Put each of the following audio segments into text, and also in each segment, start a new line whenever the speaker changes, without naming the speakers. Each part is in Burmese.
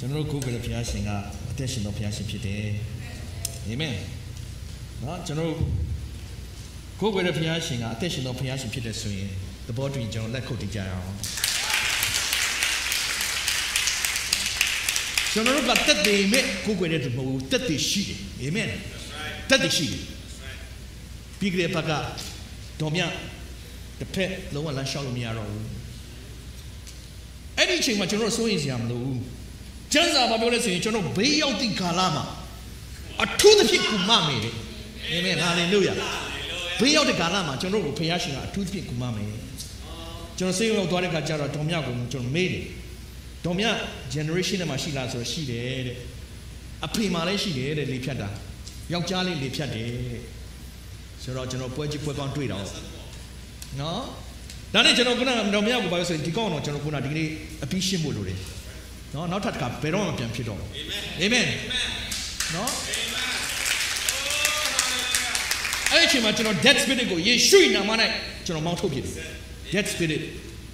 ကျွန်တော်တို့ကိုယ်ကလေးဘုရားရှင်ကအသက်ရှင်သောဘုရားရှင်ဖြစ်တယ်အာမင်နော်ကျွန်တော်တို့ကိုယ်ကလေးဘုရားရှင်ကအသက်ရှင်သောဘုရားရှင်ဖြစ်တယ်ဆိုရင်သဘောတူရင်ကျွန်တော်လက်ခုပ်တည်ကြရအောင်ကျွန်တော်တို့ကတက်တယ်မဲ့ကိုယ်ကလေးတမဟုတ်တက်တယ်ရှိတယ်အာမင်တက်တယ်ရှိတယ်ပြီးကြတဲ့ဘက်ကတော့မြတစ်ဖက်လုံးဝလမ်းလျှောက်လို့မရတော့ဘူးအဲ့ဒီအချိန်မှာကျွန်တော်စိုးရင်စရာမလိုဘူး ကျမ်းစာဘာပြောလဲဆိုရင်ကျွန်တော်ဘေးရောက်သည့်ကာလမှာအထူးသဖြင့်ကုမမယ်တဲ့အာမင်ဟာလေလုယာဘေးရောက်တဲ့ကာလမှာကျွန်တော်တို့ကိုဖခင်ရှင်ကအထူးသဖြင့်ကုမမယ်ကျွန်တော်စိတ်ရောက်သွားတဲ့ခါကျတော့တော်မြတ်ကိုကျွန်တော်မေးတယ်တော်မြတ် generation နဲ့မှာရှိလားဆိုတော့ရှိတယ်တဲ့အဖေမှာလည်းရှိတယ်တဲ့လေဖြတ်တာယောက်ျားလေးလေဖြတ်တယ်တဲ့ဆိုတော့ကျွန်တော်ပွဲကြီးပွဲကောင်းတွေ့တော့နော်ဒါနဲ့ကျွန်တော်ခုနတော်မြတ်ကိုပြောဆိုရင်ဒီကောင်းတော့ကျွန်တော်ခုနဒီနေ့အပြီးရှင်းဖို့လိုတယ် နော်နောက်ထပ်တစ်ခါဘယ်တော့မှပြန်ဖြစ်တော့ဘူးအာမင်နော်အဲ့ဒီအချိန်မှာကျွန်တော် dead spirit ကိုယေရှုနာမနဲ့ကျွန်တော်မောင်းထုတ်ပြတယ် dead spirit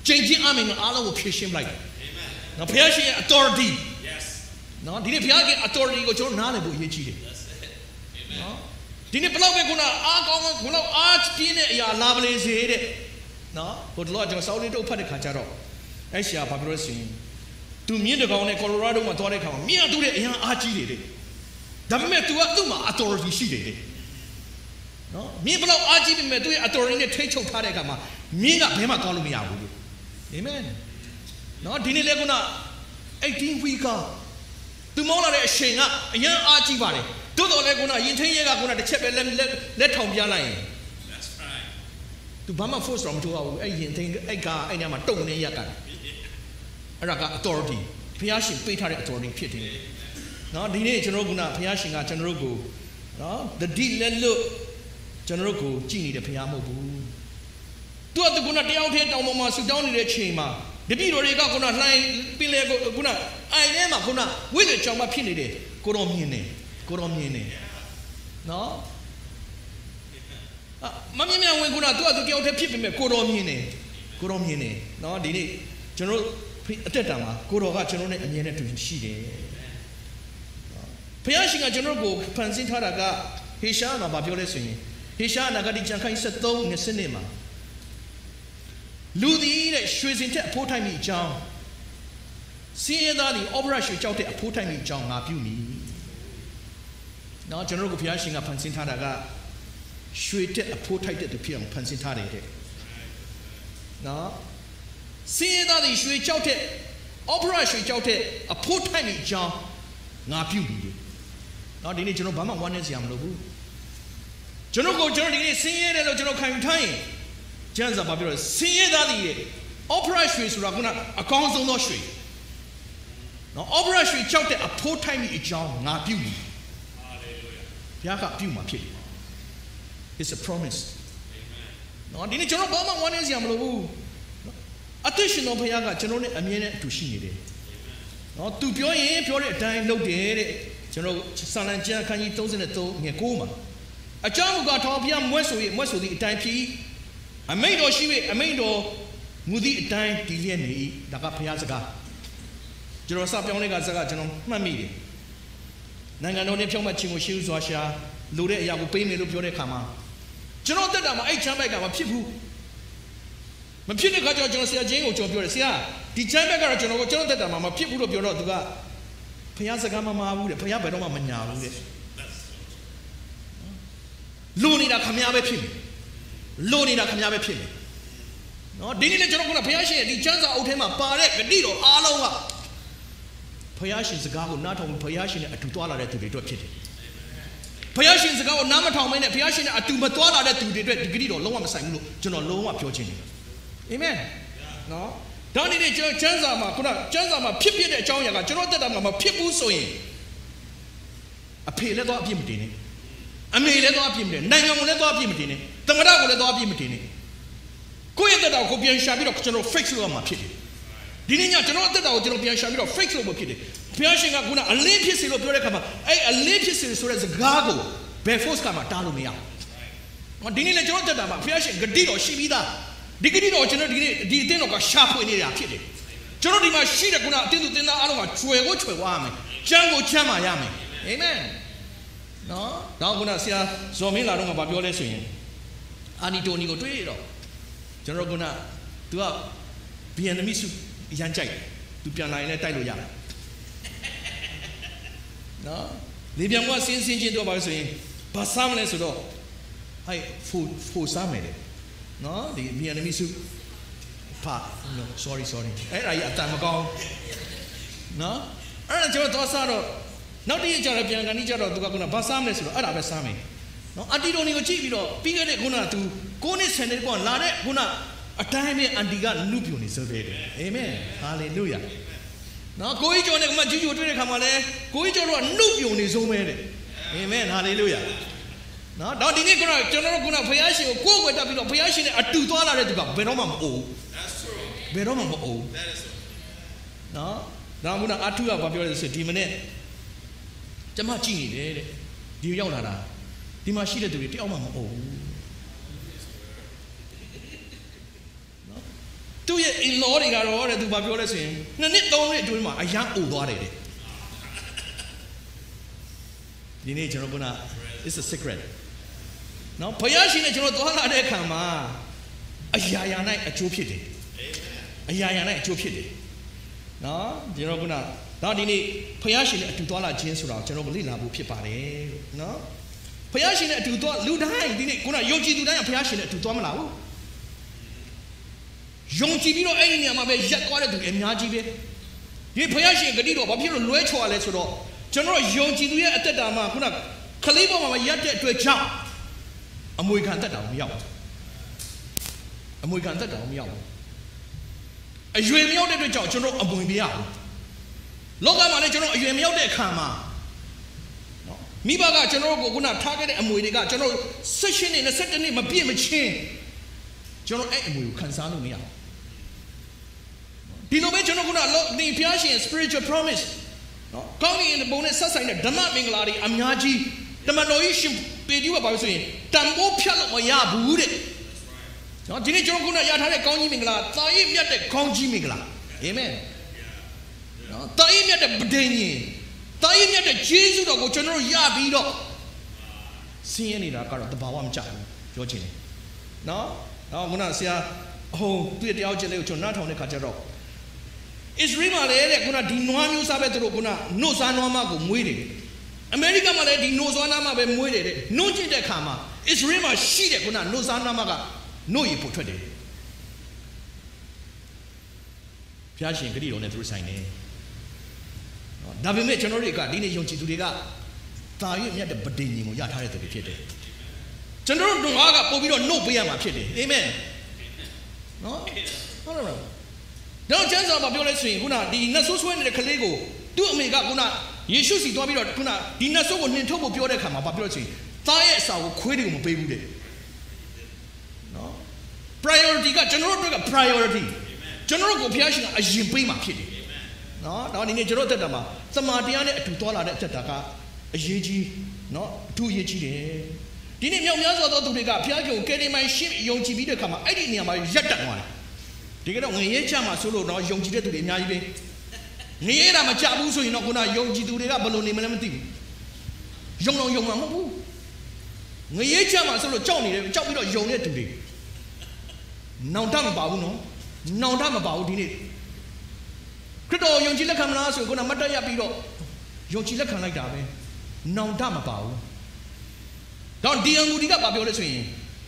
ကျင့်ချင်းအမင်အားလုံးကိုဖြည့်ရှင်းလိုက်တယ်နော်ဘုရားရှင်ရဲ့ authority
Yes.
နော်ဒီနေ့ဘုရားရဲ့ authority ကိုကျွန်တော်နားလည်ဖို့အရေးကြီးတယ်နော်ဒီနေ့ဘလောက်ပဲခုနအားကောင်းခုနအားပြင်းတဲ့အရာလာပလေစေတဲ့နော်ဟိုတလောကကျွန်တော်စောင်းလေးတို့ဖတ်တဲ့ခါကျတော့အဲ့ရှာဘာပြောလဲဆိုရင် သူမြင့်တကောင်နဲ့ကော်လိုရာဒိုမှာသွားတဲ့ခါမှာမြင့်တူတဲ့အရာအားကြီးတယ်တဲ့ဒါပေမဲ့ तू ကသူ့မှာ authority ရှိတယ်တဲ့နော်မြင့်ဘလောက်အားကြီးပေမဲ့သူ့ရဲ့ authority နဲ့ထိတ်ချုပ်ထားတဲ့ခါမှာမြင့်ကဘယ်မှသွားလို့မရဘူးလို့အာမင်နော်ဒီနေ့လေခုန18 week ကသူမောင်းလာတဲ့အချိန်ကအရန်အားကြီးပါတယ်တိုးတော်လဲခုနရင်ထင်းရဲကခုနတစ်ချက်ပဲလက်လက်လက်ထောင်ပြလိုက်ရင်
That's right.
သူဘာမှ force တော့မထိုးရဘူးအဲ့ရင်ထင်းအဲ့ကအဲ့ညမှာတုံနေရက်က အဲ့ဒါက authority ဘုရားရှင်ပေးထားတဲ့ authority ဖြစ်တယ်နော်ဒီနေ့ကျွန်တော်တို့ခုနဘုရားရှင်ကကျွန်တော်တို့ကိုနော် the deed လက်လို့ကျွန်တော်တို့ကိုကြည်နေတဲ့ဘုရားမဟုတ်ဘူးသူကတခုနတယောက်တည်းတောင်ပေါ်မှာဆူတောင်းနေတဲ့ချိန်မှာတပည့်တော်တွေကခုနလှိုင်းပင်လေကိုခုနအိုင်ထဲမှာခုနဝိသေကြောင်မှဖြစ်နေတယ်ကိုတော်မြင်တယ်ကိုတော်မြင်တယ်နော်အမမြင်မြင်ဝင်ခုနသူကသူတယောက်တည်းဖြစ်ပေမဲ့ကိုတော်မြင်တယ်ကိုတော်မြင်တယ်နော်ဒီနေ့ကျွန်တော်တို့ အသက်တာမှာကိုတော်ကကျွန်တော်နဲ့အမြဲတမ်းတူရှိတယ်ဘုရားရှင်ကကျွန်တော်တို့ကိုဖန်ဆင်းထားတာကဟေရှာမှာဗာပြောလဲဆိုရင်ဟေရှာနာဂတိကျမ်းခိုင်း73နှစ်စနစ်မှာလူသည်တဲ့ရွှေစင်ထက်အဖိုးထိုက်မိအကြောင်းစင်းရဲသားသည်အော်ပရာရွှေကြောက်တဲ့အဖိုးထိုက်မိအကြောင်းငါပြုမည်။နော်ကျွန်တော်တို့ကဘုရားရှင်ကဖန်ဆင်းထားတာကရွှေတက်အဖိုးထိုက်တဲ့သူဖြစ်အောင်ဖန်ဆင်းထားတယ်တဲ့။နော် စင်းရဲသားသည်ရွှေကြောက်တဲ့အော်ပရာရွှေကြောက်တဲ့အဖိုးထိုက်မိအကြောင်းငါပြုမည်တဲ့။နော်ဒီနေ့ကျွန်တော်ဘာမှဝမ်းနည်းစရာမလိုဘူး။ကျွန်တော်ကိုကျွန်တော်ဒီနေ့စင်းရဲတယ်လို့ကျွန်တော်ခံယူထားရင်ကျမ်းစာဘာပြောလဲဆင်းရဲသားတွေရဲ့ opera ရွှေဆိုတာကအကောင်းဆုံးသောရွှေနော် opera ရွှေကြောက်တဲ့အဖိုးထိုက်မိအကြောင်းငါပြုပြီ
Hallelujah.
ဘုရားကပြုမှာဖြစ်တယ် it's a promise နော်ဒီနေ့ကျွန်တော်ဘာမှဝမ်းနည်းစရာမလိုဘူး အသက်ရှင်တော်ဘုရားကကျွန်တော်နဲ့အမြဲတမ်းအတူရှိနေတယ်နော်သူပြောရင်ပြောတဲ့အတိုင်းလုပ်တယ်တဲ့ကျွန်တော်စာလံကျမ်းအခန်းကြီး33ငယ်9မှာအကြောင်းမူကားထောင်ဘုရားမွဲဆိုရင်မွဲဆိုသည့်အတိုင်းဖြစ်၏အမိန့်တော်ရှိ၍အမိန့်တော်မူသည့်အတိုင်းတည်လျက်နေ၏ဒါကဘုရားစကားကျွန်တော်စပြောင်းတဲ့ကစကားကျွန်တော်မှတ်မိတယ်နိုင်ငံတော်နဲ့ဖြောင့်မတ်ခြင်းကိုရှေးဥစွာရှာလိုတဲ့အရာကိုပေးမယ်လို့ပြောတဲ့အခါမှာကျွန်တော်တက်တာမှာအဲ့ချမ်းဘက်ကမဖြစ်ဘူး မဖြစ်တဲ့ခါကျတော့ကျွန်တော်ဆရာချင်းကိုကျွန်တော်ပြောတယ်ဆရာဒီချမ်းဘက်ကတော့ကျွန်တော်ကိုကျွန်တော်တက်တာမှာမဖြစ်ဘူးလို့ပြောတော့သူကဘုရားစကားမမှားဘူးတဲ့ဘုရားဘယ်တော့မှမညာဘူးတဲ့လူနေတာခမည်းပဲဖြစ်မယ်လိုနေတာခင်ဗျားပဲဖြစ်နေနော်ဒီနေ့လည်းကျွန်တော်ကဘုရားရှင်ရဲ့ဒီကျမ်းစာအုပ်ထဲမှာပါတဲ့ဂတိတော်အားလုံးကဘုရားရှင်စကားကိုနားထောင်ဘုရားရှင်နဲ့အတူသွားလာတဲ့သူတွေအတွက်ဖြစ်တယ်ဘုရားရှင်စကားကိုနားမထောင်မင်းနဲ့ဘုရားရှင်နဲ့အတူမသွားလာတဲ့သူတွေအတွက်ဒီဂတိတော်လုံးဝမဆိုင်ဘူးလို့ကျွန်တော်လုံးဝပြောချင်တယ် အာမင်နော်ဒါနေနဲ့ကျွန်တော်ကျမ်းစာမှာခုနကျမ်းစာမှာဖြစ်ဖြစ်တဲ့အကြောင်းအရာကကျွန်တော်တက်တာမှာမဖြစ်ဘူးဆိုရင်အဖေလည်းတော့အပြစ်မတင်နဲ့အမေလည်းတော့အပြစ်မတင်နိုင်ငံကိုလည်းတော့အပြစ်မတင်နဲ့သမရကိုလည်းတော့အပြစ်မတင်နဲ့ကိုယ့်ရဲ့တက်တာကိုပြန်ရှာပြီးတော့ကျွန်တော် fix လုပ်ရမှာဖြစ်တယ်ဒီနေ့ညကျွန်တော်တက်တာကိုကျွန်တော်ပြန်ရှာပြီးတော့ fix လုပ်ဖို့ဖြစ်တယ်ဘုရားရှင်ကခုနအလင်းဖြစ်စေလို့ပြောတဲ့ခါမှာအဲ့အလင်းဖြစ်စေဆိုတဲ့စကားကိုဘယ် force ကမှတားလို့မရဘူးဒီနေ့လည်းကျွန်တော်တက်တာမှာဘုရားရှင်ဂတိတော်ရှိပြီးသား ဒီဂတိတော်ကျွန်တော်ဒီနေ့ဒီအသင်းတော်ကရှာဖွေနေတာဖြစ်တယ်ကျွန်တော်ဒီမှာရှိတဲ့ခုနအတင်းသူတင်းသားအားလုံးကကျွယ်ကိုကျွယ်ဝရမယ်ချမ်းကိုချမ်းပါရမယ်အာမင်နော်တော့ခုနဆရာဇော်မင်းလာတော့ကဘာပြောလဲဆိုရင်အာနီတိုနီကိုတွေ့တော့ကျွန်တော်ခုန तू ကဗီယက်နမစ်စုရမ်းကြိုက်တယ် तू ပြန်လာရင်လည်းတိုက်လို့ရတယ်နော်လေပြန်ကဆင်းဆင်းချင်းတော့ပါဆိုရင်ဘာစားမလဲဆိုတော့ဟဲ့ဖိုဖိုစားမယ်လေ နော်ဒီဗီယက်နမစ်စုဖာ no sorry sorry အဲ့ဒါကြီးအတန်မကောင်းနော်အဲ့ဒါကျွန်တော်သွားစားတော့နောက်တစ်ရက်ကျတော့ပြန်ကန်ကြီးကျတော့သူကကဘာစားမလဲဆိုတော့အဲ့ဒါပဲစားမယ်နော်အတီတိုနီကိုကြည့်ပြီးတော့ပြီးခဲ့တဲ့ခုနက तू ကိုနှစ်ဆယ်နှစ်ကောလာတဲ့ခုနအတိုင်းပဲအန်တီကလူပြိုနေစပဲတယ်အာမင်ဟာလေလုယာနော်ကိုကြီးကျော်နဲ့ကမကြီးကျိုတွေ့တဲ့ခါမှာလဲကိုကြီးကျော်တော့နှုတ်ပြိုနေဆုံးပဲတဲ့အာမင်ဟာလေလုယာ နော်တော့ဒီနေ့ကတော့ကျွန်တော်တို့ကဖယားရှင်ကိုကိုယ်ွယ်တက်ပြီးတော့ဖယားရှင်နဲ့အတူသွားလာတဲ့သူကဘယ်တော့မှမအိုး
That's true.
ဘယ်တော့မှမအိုး
That is so.
နော်ဒါမှမဟုတ်အထုကဘာပြောလဲဆိုဒီမနေ့ကျမကြည့်နေတယ်တဲ့ဒီရောက်လာတာဒီမှာရှိတဲ့သူတွေတယောက်မှမအိုးဘူးနော်သူ့ရဲ့ in law တွေကတော့တဲ့သူဘာပြောလဲဆိုရင်နှစ်နှစ်သုံးနှစ်အတွင်းမှာအရန်အိုသွားတယ်တဲ့ဒီနေ့ကျွန်တော်က it's a secret နော်ဘုရားရှင်နဲ့ကျွန်တော်သွားလာတဲ့အခါမှာအရာရာ၌အကျိုးဖြစ်တယ်အရာရာ၌အကျိုးဖြစ်တယ်နော်ကျွန်တော်ခုနတော့ဒီနေ့ဖယားရှင်နဲ့အတူသွားလာခြင်းဆိုတာကိုကျွန်တော်ကလေ့လာဖို့ဖြစ်ပါတယ်နော်ဖယားရှင်နဲ့အတူသွားလူတိုင်းဒီနေ့ခုနယုံကြည်သူတိုင်းကဖယားရှင်နဲ့အတူသွားမလားဘူးယုံကြည်ပြီးတော့အဲ့ဒီနေရာမှာပဲရက်သွားတဲ့သူတွေအများကြီးပဲဒီဖယားရှင်ဂတိတော်ဘာဖြစ်လို့လွဲချော်ရလဲဆိုတော့ကျွန်တော်ယုံကြည်သူရဲ့အသက်တာမှာခုနခလေးပေါ်မှာရက်တဲ့အတွက်ကြောင့် အမွေခံသက်တာမရောက်ဘူးအမွေခံသက်တာမရောက်ဘူးအရွယ်မရောက်တဲ့အတွက်ကြောင့်ကျွန်တော်အမွေမရဘူးလောကမှာလည်းကျွန်တော်အရွယ်မရောက်တဲ့အခါမှာနော်မိဘကကျွန်တော်ကိုခုနထားခဲ့တဲ့အမွေတွေကကျွန်တော်16နှစ်22နှစ်မပြည့်မချင်းကျွန်တော်အဲ့အမွေကိုခံစားလို့မရဘူးဒီလိုပဲကျွန်တော်ခုနလောဒီဖျားရှင် spiritual promise နော်ကောင်းကင်ဘုံနဲ့ဆက်ဆိုင်တဲ့ဓမ္မမင်္ဂလာတွေအများကြီး တမန်တော်ကြီးရှင်ပေဒီကပါလို့ဆိုရင်တန်ဖိုးဖြတ်လို့မရဘူးတဲ့နော်ဒီနေ့ကျွန်တော်ခုနရထားတဲ့ကောင်းကြီးမင်္ဂလာတာရည်မြတ်တဲ့ကောင်းကြီးမင်္ဂလာအာမင်နော်တာရည်မြတ်တဲ့ဗဒိန်ကြီးတာရည်မြတ်တဲ့ဂျေဇုတော်ကိုကျွန်တော်တို့ရပြီးတော့ဆင်းရဲနေတာကတော့တဘာဝမကြဘူးပြောချင်တယ်နော်နော်ခုနဆရာအဟုံသူ့ရဲ့တရားချက်လေးကိုကျွန်တော်နားထောင်တဲ့ခါကျတော့ဣသရေလမှာလည်းတဲ့ခုနဒီနွားမျိုးစားပဲသူတို့ခုနနှုတ်စားနွားမကိုမွေးတယ် အမေရိကမှာလည်းဒီနှုတ်စားနွားမပဲမွေးတယ်တဲ့နှုတ်ကျင့်တဲ့ခါမှာဣသရေလမှာရှိတဲ့ခုနနှုတ်စားနွားမကနှုတ်ရပို့ထွက်တယ်ဖျားရှင်ဂတိတော်နဲ့သူတို့ဆိုင်နေနော်ဒါပေမဲ့ကျွန်တော်တွေကဒီနေ့ယုံကြည်သူတွေကတာရွေ့မြတ်တဲ့ဗဒိန်ကြီးကိုရထားတဲ့သူတွေဖြစ်တယ်ကျွန်တော်တို့ငါကပို့ပြီးတော့နှုတ်ပေးရမှာဖြစ်တယ်အာမင်နော်ဟုတ်လားတော့ကျမ်းစာမှာပြောလဲဆိုရင်ခုနဒီနတ်ဆိုးဆွဲနေတဲ့ကလေးကိုသူ့အမေကခုန ယေရှုစီသွားပြီးတော့ခုနဒီနတ်ဆိုးကိုနှင်ထုတ်ဖို့ပြောတဲ့အခါမှာဘာပြောလဲဆိုရင်သားရဲ့အစာကိုခွေးတွေကိုမပေးဘူးတဲ့နော် priority ကကျွန်တော်တို့က priority ကျွန်တော်တို့ကိုဘုရားရှင်ကအရင်ပေးမှာဖြစ်တယ်နော်ဒါဒီနေ့ကျွန်တော်တက်တာမှာသမာတရားနဲ့အတူသွားလာတဲ့အသက်တာကအရေးကြီးနော်အထူးအရေးကြီးတယ်ဒီနေ့မြောက်များစွာသောသူတွေကဘုရားကိုကယ်တင်မိုင်းရှင်းယုံကြည်ပြီးတဲ့အခါမှာအဲ့ဒီနေရာမှာရက်တက်သွားတယ်ဒီကတော့ငရေချမှာဆိုလို့တော့ယုံကြည်တဲ့သူတွေအများကြီးပဲ ငရေတာမကြဘူးဆိုရင်တော့ခုနယုံကြည်သူတွေကဘယ်လိုနေမလဲမသိဘူးယုံတော့ယုံမှာမဟုတ်ဘူးငရေချမှာဆိုလို့ကြောက်နေတယ်ကြောက်ပြီးတော့ယုံတဲ့သူတွေနောင်တမပါဘူးနော်နောင်တမပါဘူးဒီနေ့ခရစ်တော်ယုံကြည်လက်ခံမလားဆိုရင်ခုနမတ်တရပြီးတော့ယုံကြည်လက်ခံလိုက်တာပဲနောင်တမပါဘူးတော့ဒီအငူဒီကဘာပြောလဲဆိုရင်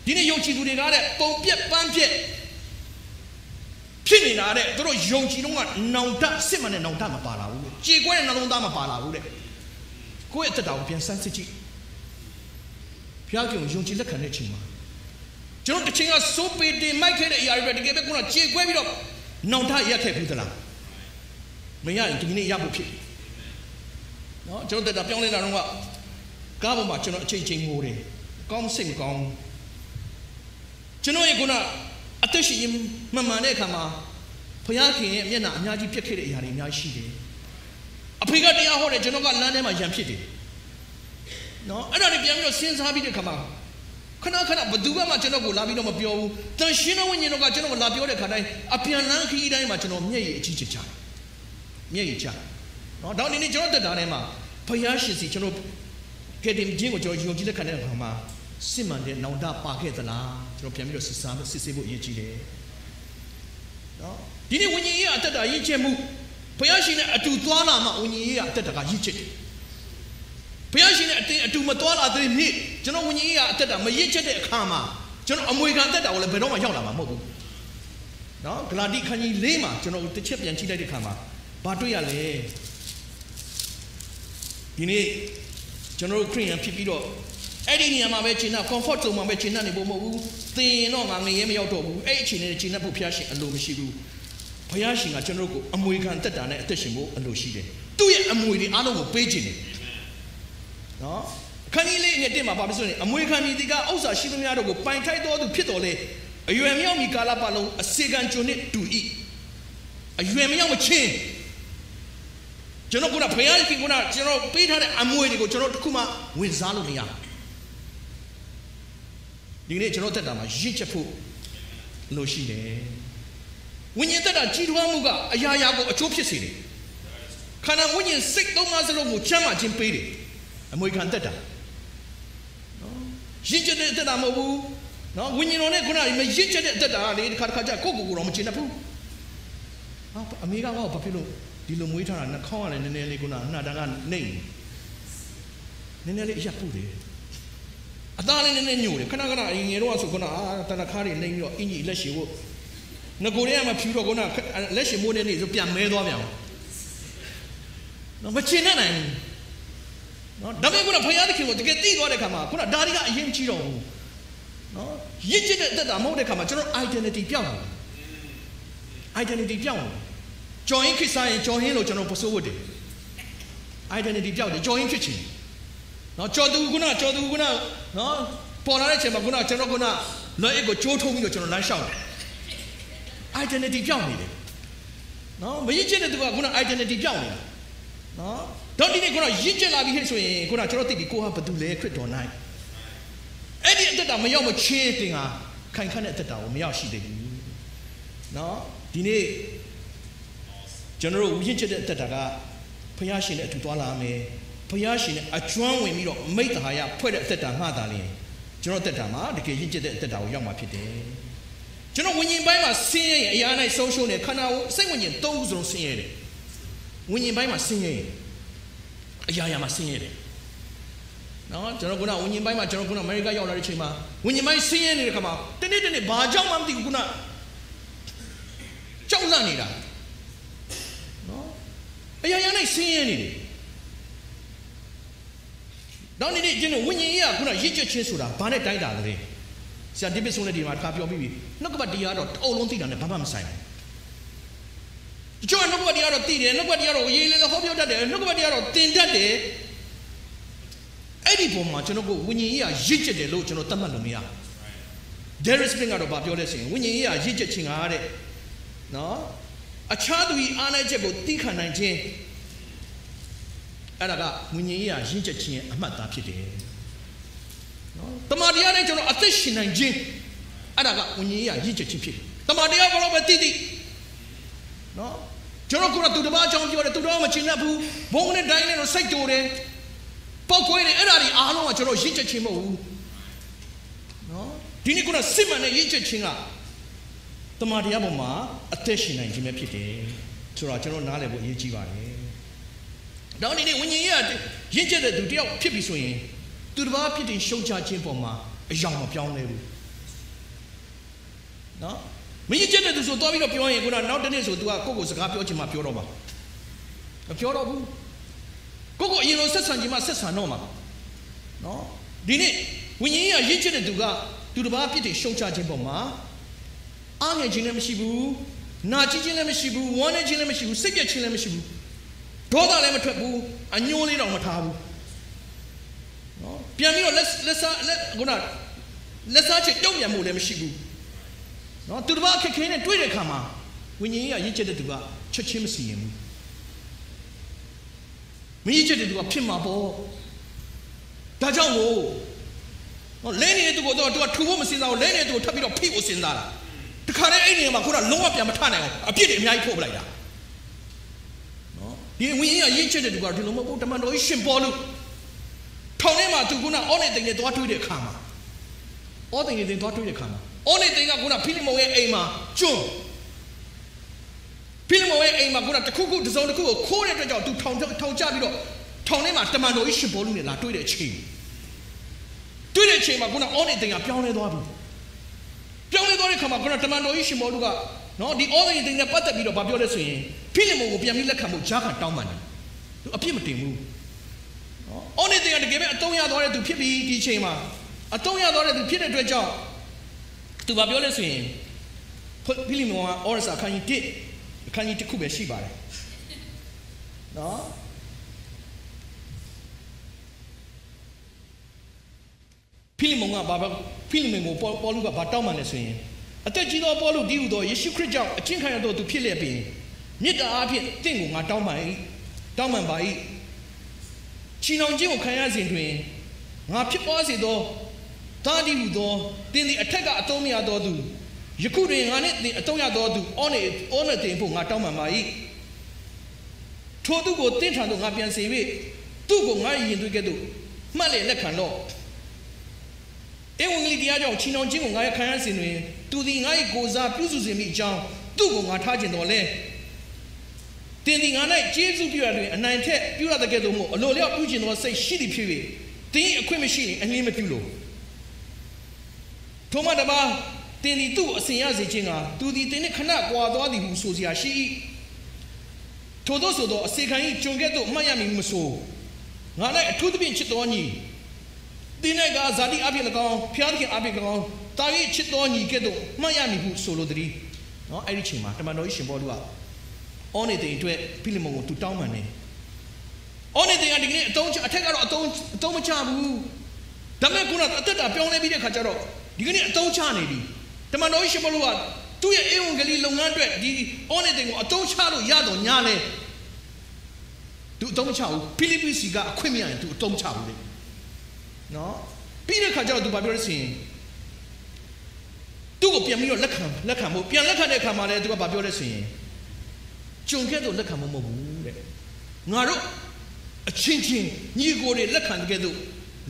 ဒီနေ့ယုံကြည်သူတွေကတဲ့ပုံပြက်ပန်းပြက် ဖြစ်နေတာတဲ့သူတို့ယုံကြည်တော့ကနောင်တစစ်မှန်တဲ့နောင်တမပါလာဘူးတဲ့ကြေကွဲတဲ့နှလုံးသားမပါလာဘူးတဲ့ကိုယ့်ရဲ့အသက်တာကိုပြန်စမ်းစစ်ကြည့်ဘုရားကိုယုံကြည်လက်ခံတဲ့ချိန်မှာကျွန်တော်တစ်ချိန်ကစိုးပေတင်မိုက်ခဲ့တဲ့အရာတွေပဲတကယ်ပဲခုနကြေကွဲပြီးတော့နောင်တရက်ခဲ့ဘူးသလားမရရင်ဒီနေ့ရဖို့ဖြစ်တယ်နော်ကျွန်တော်တက်တာပြောင်းလဲလာတော့ကကားပေါ်မှာကျွန်တော်အချိန်ချင်းငိုတယ်ကောင်းစိတ်မကောင်းကျွန်တော်ရဲ့ခုန အသက်ရှင်မှန်မှန်တဲ့အခါမှာဘုရားခင်ရဲ့မျက်နှာအများကြီးပြက်ခဲ့တဲ့အရာတွေအများကြီးရှိတယ်အဖေကတရားဟောတယ်ကျွန်တော်ကလမ်းထဲမှာရံဖြစ်တယ်နော်အဲ့ဒါတွေပြန်ပြီးတော့စဉ်းစားပြီးတဲ့အခါမှာခဏခဏဘသူမှကျွန်တော်ကိုလာပြီးတော့မပြောဘူးတန်ရှင်းသောဝိညာဉ်တော်ကကျွန်တော်ကိုလာပြောတဲ့ခါတိုင်းအပြန်လန်းခီးတိုင်းမှာကျွန်တော်မျက်ရည်အကြီးကြီးချတယ်မျက်ရည်ချနော်ဒါနေနေကျွန်တော်တက်တာထဲမှာဘုရားရှင်စီကျွန်တော်ကဲတင်ခြင်းကိုကျွန်တော်ယုံကြည်တဲ့ခါတဲ့ခါမှာ စစ်မှန်တဲ့နောင်တပါခဲ့သလားကျွန်တော်ပြန်ပြီးတော့စစ်စားစစ်ဆေးဖို့အရေးကြီးတယ်နော်ဒီနေ့ဝိညာဉ်ရေးအတက်တာရည်ချက်မှုဘုရားရှင်နဲ့အတူသွားလာမှဝိညာဉ်ရေးအတက်တာကရည်ချက်တယ်ဘုရားရှင်နဲ့အတင်းအတူမသွားလာတဲ့နေ့ကျွန်တော်ဝိညာဉ်ရေးအတက်တာမရည်ချက်တဲ့အခါမှာကျွန်တော်အမွေခံတက်တာကိုလည်းဘယ်တော့မှရောက်လာမှာမဟုတ်ဘူးနော်ဂလာတိခန်းကြီး၄မှာကျွန်တော်တစ်ချက်ပြန်ကြည့်လိုက်တဲ့အခါမှာဘာတွေ့ရလဲဒီနေ့ကျွန်တော်တို့ခရိယန်ဖြစ်ပြီးတော့ အဲ့ဒီနေရာမှာပဲချိန်နှ comfort zone မှာပဲချိန်နှနေဖို့မဟုတ်ဘူးသင်ရင်တော့ငါငရဲမရောက်တော့ဘူးအဲ့အချိန်နဲ့ချိန်နှဖို့ဘုရားရှင်အလိုမရှိဘူးဘုရားရှင်ကကျွန်တော်တို့ကိုအမွေခံတက်တာနဲ့အသက်ရှင်ဖို့အလိုရှိတယ်သူ့ရဲ့အမွေတွေအားလုံးကိုပေးခြင်းတယ်နော်ခဏလေးနဲ့တင်မှာပါပြီဆိုရင်အမွေခံဒီကဥစ္စာရှိသမျှတို့ကိုပိုင်ထိုက်တော်သူဖြစ်တော်လေအရွယ်မြောက်မီကာလပတ်လုံးအစေခံကျွန်နဲ့တူဤအရွယ်မြောက်မချင်းကျွန်တော်ကဘုရားရှင်ကကျွန်တော်ပေးထားတဲ့အမွေတွေကိုကျွန်တော်တခုမှဝင်စားလို့မရ ဒီနေ့ကျွန်တော်တက်တာမှာရင့်ချက်ဖို့လို့ရှိတယ်ဝိညာဉ်တက်တာကြီးထွားမှုကအရာရာကိုအကျိုးဖြစ်စေတယ်ခန္ဓာဝိညာဉ်စိတ်သုံးပါးစလုံးကိုချမ်းသာခြင်းပေးတယ်အမွေခံတက်တာနော်ရင့်ချက်တဲ့တက်တာမဟုတ်ဘူးနော်ဝိညာဉ်တော်နဲ့ခုနကမရင့်ချက်တဲ့တက်တာလေတစ်ခါတစ်ခါကျကိုယ့်ကိုယ်ကိုတော့မချင်တတ်ဘူးဟာအမေကငါ့ကိုဘာဖြစ်လို့ဒီလိုမွေးထားတာနှာခေါင်းကလည်းနည်းနည်းလေးခုနနှာတန်းကနေနည်းနည်းလေးအရက်ပုတ်တယ် အသားလေးနည်းနည်းညို့တယ်ခဏခဏအရင်ငယ်တော့ဆိုခုနအာတနခါးတွေနှိမ့်ပြီးတော့အင်ကြီးလက်ရှိဖို့ငကိုတွေကမှဖြူတော့ခုနလက်ရှိမိုးနေနေဆိုပြန်မဲသွားပြန်နော်မချင်နိုင်ဘူးနော်ဒါပေမဲ့ခုနဖယားသခင်ကိုတကယ်သိသွားတဲ့ခါမှာခုနဒါတွေကအရင်ကြီးတော့ဘူးနော်ရစ်ချစ်တဲ့တက်တာမဟုတ်တဲ့ခါမှာကျွန်တော် identity ပြောင်းတယ် identity ပြောင်းတယ်ကြော်ရင်ခိစားရင်ကြော်ဟင်းလို့ကျွန်တော်ပစိုးဝတ်တယ် identity ပြောက်တယ်ကြော်ဟင်းဖြစ်ချင် နော်ကြော်သူကနော်ကြော်သူကနော်နော်ပေါ်လာတဲ့အချိန်မှာကနော်ကျွန်တော်ကနော်လွယ်အစ်ကိုကြိုးထုံးပြီးတော့ကျွန်တော်လမ်းလျှောက်တယ် identity ပြောက်နေတယ်နော်မရစ်ချင်တဲ့သူကကနော် identity ပြောက်နေတာနော်တော့ဒီနေ့ကနော်ရစ်ချင်လာပြီဟဲ့ဆိုရင်ကနော်ကျွန်တော်သိပြီကိုဟာဘာတူလဲခရစ်တော်နိုင်အဲ့ဒီအသက်တာမရောက်မချင်းတင်ဟာခိုင်ခန့်တဲ့အသက်တာကိုမရောက်ရှိသေးဘူးနော်ဒီနေ့ကျွန်တော်တို့ဝိညာဉ်ချက်တဲ့အသက်တာကဖះရှင်နဲ့အတူသွားလာမယ် ဖះရှင်နဲ့အကျွမ်းဝင်ပြီးတော့မိတ္တဟာယဖွဲ့တဲ့အသက်တာမှသာလျှင်ကျွန်တော်တက်တာမှာတကယ်ရင့်ကျက်တဲ့အသက်တာကိုရောက်မှာဖြစ်တယ်ကျွန်တော်ဝိညာဉ်ပိုင်းမှာဆင်းရဲရင်အရာ၌ဆုံးရှုံးတယ်ခန္ဓာကိုစိတ်ဝိညာဉ်သုံးခုစလုံးဆင်းရဲတယ်ဝိညာဉ်ပိုင်းမှာဆင်းရဲရင်အရာရာမှာဆင်းရဲတယ်နော်ကျွန်တော်ကဝိညာဉ်ပိုင်းမှာကျွန်တော်ကအမေရိကရောက်လာတဲ့အချိန်မှာဝိညာဉ်ပိုင်းဆင်းရဲနေတဲ့ခါမှာတနေ့တနေ့ဘာကြောင့်မှမသိဘူးခုနကြောက်လန့်နေတာနော်အရာရာ၌ဆင်းရဲနေတယ် နောက်နေ့ကျွန်တော်ဝိညာဉ်ကြီးကခုနရစ်ချက်ချင်းဆိုတာဘာနဲ့တိုင်းတာလဲဆရာဒီပစ်ဆုံးတဲ့ဒီမှာတစ်ခါပြောပြီးပြီနှုတ်ကပတ်တရားတော့တအုပ်လုံးသိတာနဲ့ဘာမှမဆိုင်ဘူးတချို့ကနှုတ်ကပတ်တရားတော့သိတယ်နှုတ်ကပတ်တရားတော့ရေးလေးလေးဟောပြောတတ်တယ်နှုတ်ကပတ်တရားတော့သင်တတ်တယ်အဲ့ဒီပုံမှာကျွန်တော်ကဝိညာဉ်ကြီးကရစ်ချက်တယ်လို့ကျွန်တော်သတ်မှတ်လို့မရဘူး Derek Spring ကတော့ဗာပြောလဲဆိုရင်ဝိညာဉ်ကြီးကရစ်ချက်ခြင်းကားတဲ့နော်အခြားသူ၏အားနည်းချက်ကိုသိခံနိုင်ခြင်း အဲ့ဒါကဝိညာဉ်ရေးရာရင့်ကျက်ခြင်းရဲ့အမှတ်သားဖြစ်တယ်နော်တမန်တရားနဲ့ကျွန်တော်အသက်ရှင်နိုင်ခြင်းအဲ့ဒါကဝိညာဉ်ရေးရာရင့်ကျက်ခြင်းဖြစ်တယ်တမန်တရားကတော့ပဲတည်တည်နော်ကျွန်တော်ကတော့သူတစ်ပါးအကြောင်းပြောတယ်သူတော့မချင်တတ်ဘူးဘုံနဲ့တိုင်းနဲ့တော့စိတ်တိုတယ်ပောက်ကွဲတယ်အဲ့ဒါတွေအားလုံးကကျွန်တော်ရင့်ကျက်ခြင်းမဟုတ်ဘူးနော်ဒီနေ့ကစစ်မှန်တဲ့ရင့်ကျက်ခြင်းကတမန်တရားပေါ်မှာအသက်ရှင်နိုင်ခြင်းပဲဖြစ်တယ်ဆိုတော့ကျွန်တော်နားလည်ဖို့အရေးကြီးပါတယ် နောက်အနေနဲ့ဝိညာဉ်ရေးရင့်ကျက်တဲ့သူတယောက်ဖြစ်ပြီဆိုရင်သူတစ်ပါးဖြစ်တဲ့ရှုံချခြင်းပေါ်မှာအယောင်မပြောင်းလဲဘူးနော်မရင့်ကျက်တဲ့သူဆိုတော့ပြီးတော့ပြောရင်ခုနနောက်တစ်နေ့ဆို तू ကကိုယ့်ကိုစကားပြောချင်မှပြောတော့မှာမပြောတော့ဘူးကိုယ့်ကိုအရင်လိုဆက်ဆံချင်မှဆက်ဆံတော့မှာနော်ဒီနေ့ဝိညာဉ်ရေးရင့်ကျက်တဲ့သူကသူတစ်ပါးဖြစ်တဲ့ရှုံချခြင်းပေါ်မှာအားငယ်ခြင်းလည်းမရှိဘူးနာကျင်ခြင်းလည်းမရှိဘူးဝမ်းနည်းခြင်းလည်းမရှိဘူးစိတ်ပြည့်ခြင်းလည်းမရှိဘူး ဒေါသလည်းမထွက်ဘူးအညှိုးလေးတော့မထားဘူးနော်ပြန်ပြီးတော့လက်လက်စားလက်ခုနလက်စားချစ်တုံ့ပြန်မှုလည်းမရှိဘူးနော်သူတစ်ပါးအခက်ခဲနဲ့တွေ့တဲ့အခါမှာဝိညာဉ်ရေးကရင့်ကျက်တဲ့သူကချက်ချင်းမစီရင်ဘူးမရင့်ကျက်တဲ့သူကဖြစ်မှာပေါ့ဒါကြောင့်မို့နော်လဲနေတဲ့သူကတော့သူကထူဖို့မစင်စားဘူးလဲနေတဲ့သူကိုထပ်ပြီးတော့ဖိဖို့စဉ်းစားတာတခါတည်းအဲ့နေရာမှာခုနလုံးဝပြန်မထနိုင်အောင်အပြစ်တွေအများကြီးဖို့ပလိုက်တာနော် ဒီဝင်းကြီးကရင့်ချက်တဲ့သူကဒီလိုမဟုတ်ဘူးတမန်တော်ကြီးရှင်ပေါ်လို့ထောင်ထဲမှာသူကအော်နေတိန်နဲ့သွားတွေ့တဲ့အခါမှာအော်တိန်နဲ့သွားတွေ့တဲ့အခါမှာအော်နေတိန်ကခုနဖိလိမုန်ရဲ့အိမ်မှာကျွန်းဖိလိမုန်ရဲ့အိမ်မှာခုနတခုခုတစ်စုံတစ်ခုကိုခိုးတဲ့အတွက်ကြောင့်သူထောင်ထောင်ချပြီးတော့ထောင်ထဲမှာတမန်တော်ကြီးရှင်ပေါ်လို့နဲ့လာတွေ့တဲ့အချိန်တွေ့တဲ့အချိန်မှာခုနအော်နေတိန်ကပြောင်းလဲသွားပြီပြောင်းလဲသွားတဲ့ခါမှာခုနတမန်တော်ကြီးရှင်ပေါ်လို့က နော်ဒီအော်နေတိန်နဲ့ပတ်သက်ပြီးတော့ဗာပြောလဲဆိုရင်ဖိလိမုန်ကိုပြန်ပြီးလက်ခံဖို့ဂျာခါတောင်းပန်တယ်သူအပြစ်မတင်ဘူးနော်အော်နေတိန်ကတကယ်ပဲအတုံးရသွားတဲ့သူဖြစ်ပြီးဒီချိန်မှာအတုံးရသွားတဲ့သူဖြစ်တဲ့အတွက်ကြောင့်သူဗာပြောလဲဆိုရင်ဖိလိမုန်ကအော်ရစာခန်းကြီး1အခန်းကြီးတစ်ခုပဲရှိပါတယ်နော်ဖိလိမုန်ကဘာဖိလိမုန်ကိုပေါလုကဘာတောင်းပန်လဲဆိုရင် အသက်ကြီးသောပေါလုဒီဟုသောယေရှုခရစ်ကြောင့်အချင်းခံရသောသူဖြစ်လျက်ပင်မေတ္တာအားဖြင့်တင့်ကိုငါတောင်းပန်၏တောင်းပန်ပါ၏ချီနှောင်ခြင်းကိုခံရစဉ်တွင်ငါဖြစ်ပွားစေသောတာဒီဟုသောတင်းသည်အထက်ကအတုံးမရသောသူယခုတွင်ငါနှင့်အတုံးရသောသူအောနေအောနေတင်ဖို့ငါတောင်းပန်ပါ၏ထိုသူကိုတင့်ထန်သို့ငါပြန်စေ၍သူ့ကိုငါရင်သွေးကဲ့သို့မှတ်လေလက်ခံတော့ဧဝံဂေလိတရားကြောင့်ချီနှောင်ခြင်းကိုငါရခံရစဉ်တွင် သူသည်ငါ၏ကိုယ်စားပြုစုစေမိအကြောင်းသူ့ကိုငါထားခြင်းတော်လဲတင်ဒီငါ၌ကျေးဇူးပြုရတွင်အနိုင်ထက်ပြုရတဲ့ကဲ့သို့မဟုတ်အလိုလျောက်ပြုခြင်းတော်စိတ်ရှိသည်ဖြစ်၍တင်းအခွင့်မရှိရင်အငြင်းမပြုလို့ထိုမှတပါတင်ဒီသူ့အစဉ်ရစေခြင်းကသူသည်တင်နှင့်ခဏကွာသွားသည်ဟုဆိုစရာရှိ၏ထို့သောဆိုသောအစေခံ၏ကျွန်ကဲ့သို့မှတ်ရမည်မဆိုငါ၌အထူးသဖြင့်ချစ်တော်ညီ တင်းနဲ့ကဇာတိအပြည့်၎င်းဖျားသခင်အပြည့်၎င်းတာ၏ချစ်တော်ညီကဲ့သို့မှတ်ရမည်ဟုဆိုလိုသည်။နော်အဲ့ဒီချိန်မှာတမန်တော်ကြီးရှင်ဘောလူကအောနေတဲ့အတွက်ဖိလိမုန်ကိုသူတောင်းပန်တယ်။အောနေတဲ့ကဒီကနေ့အတုံးအထက်ကတော့အတုံးအတုံးမချဘူး။ဒါပေမဲ့ခုနအသက်တာပြောင်းလဲပြီးတဲ့ခါကျတော့ဒီကနေ့အတုံးချနေပြီ။တမန်တော်ကြီးရှင်ဘောလူကသူ့ရဲ့အေဝံဂေလိလုပ်ငန်းအတွက်ဒီအောနေတဲ့ကိုအတုံးချလို့ရတော့ညာလဲ။သူအတုံးမချဘူး။ဖိလိပ္ပိစီကအခွင့်မရရင်သူအတုံးမချဘူးလေ။ နော်ပြီးတဲ့ခါကျတော့သူဘာပြောလဲဆိုရင်သူ့ကိုပြန်ပြီးတော့လက်ခံလက်ခံဖို့ပြန်လက်ခံတဲ့အခါမှာလည်းသူကဘာပြောလဲဆိုရင်ကြုံခဲ့တော့လက်ခံမမဟုတ်ဘူးတဲ့ငါတို့အချင်းချင်းညီကိုတွေလက်ခံတဲ့ကဲ့သို့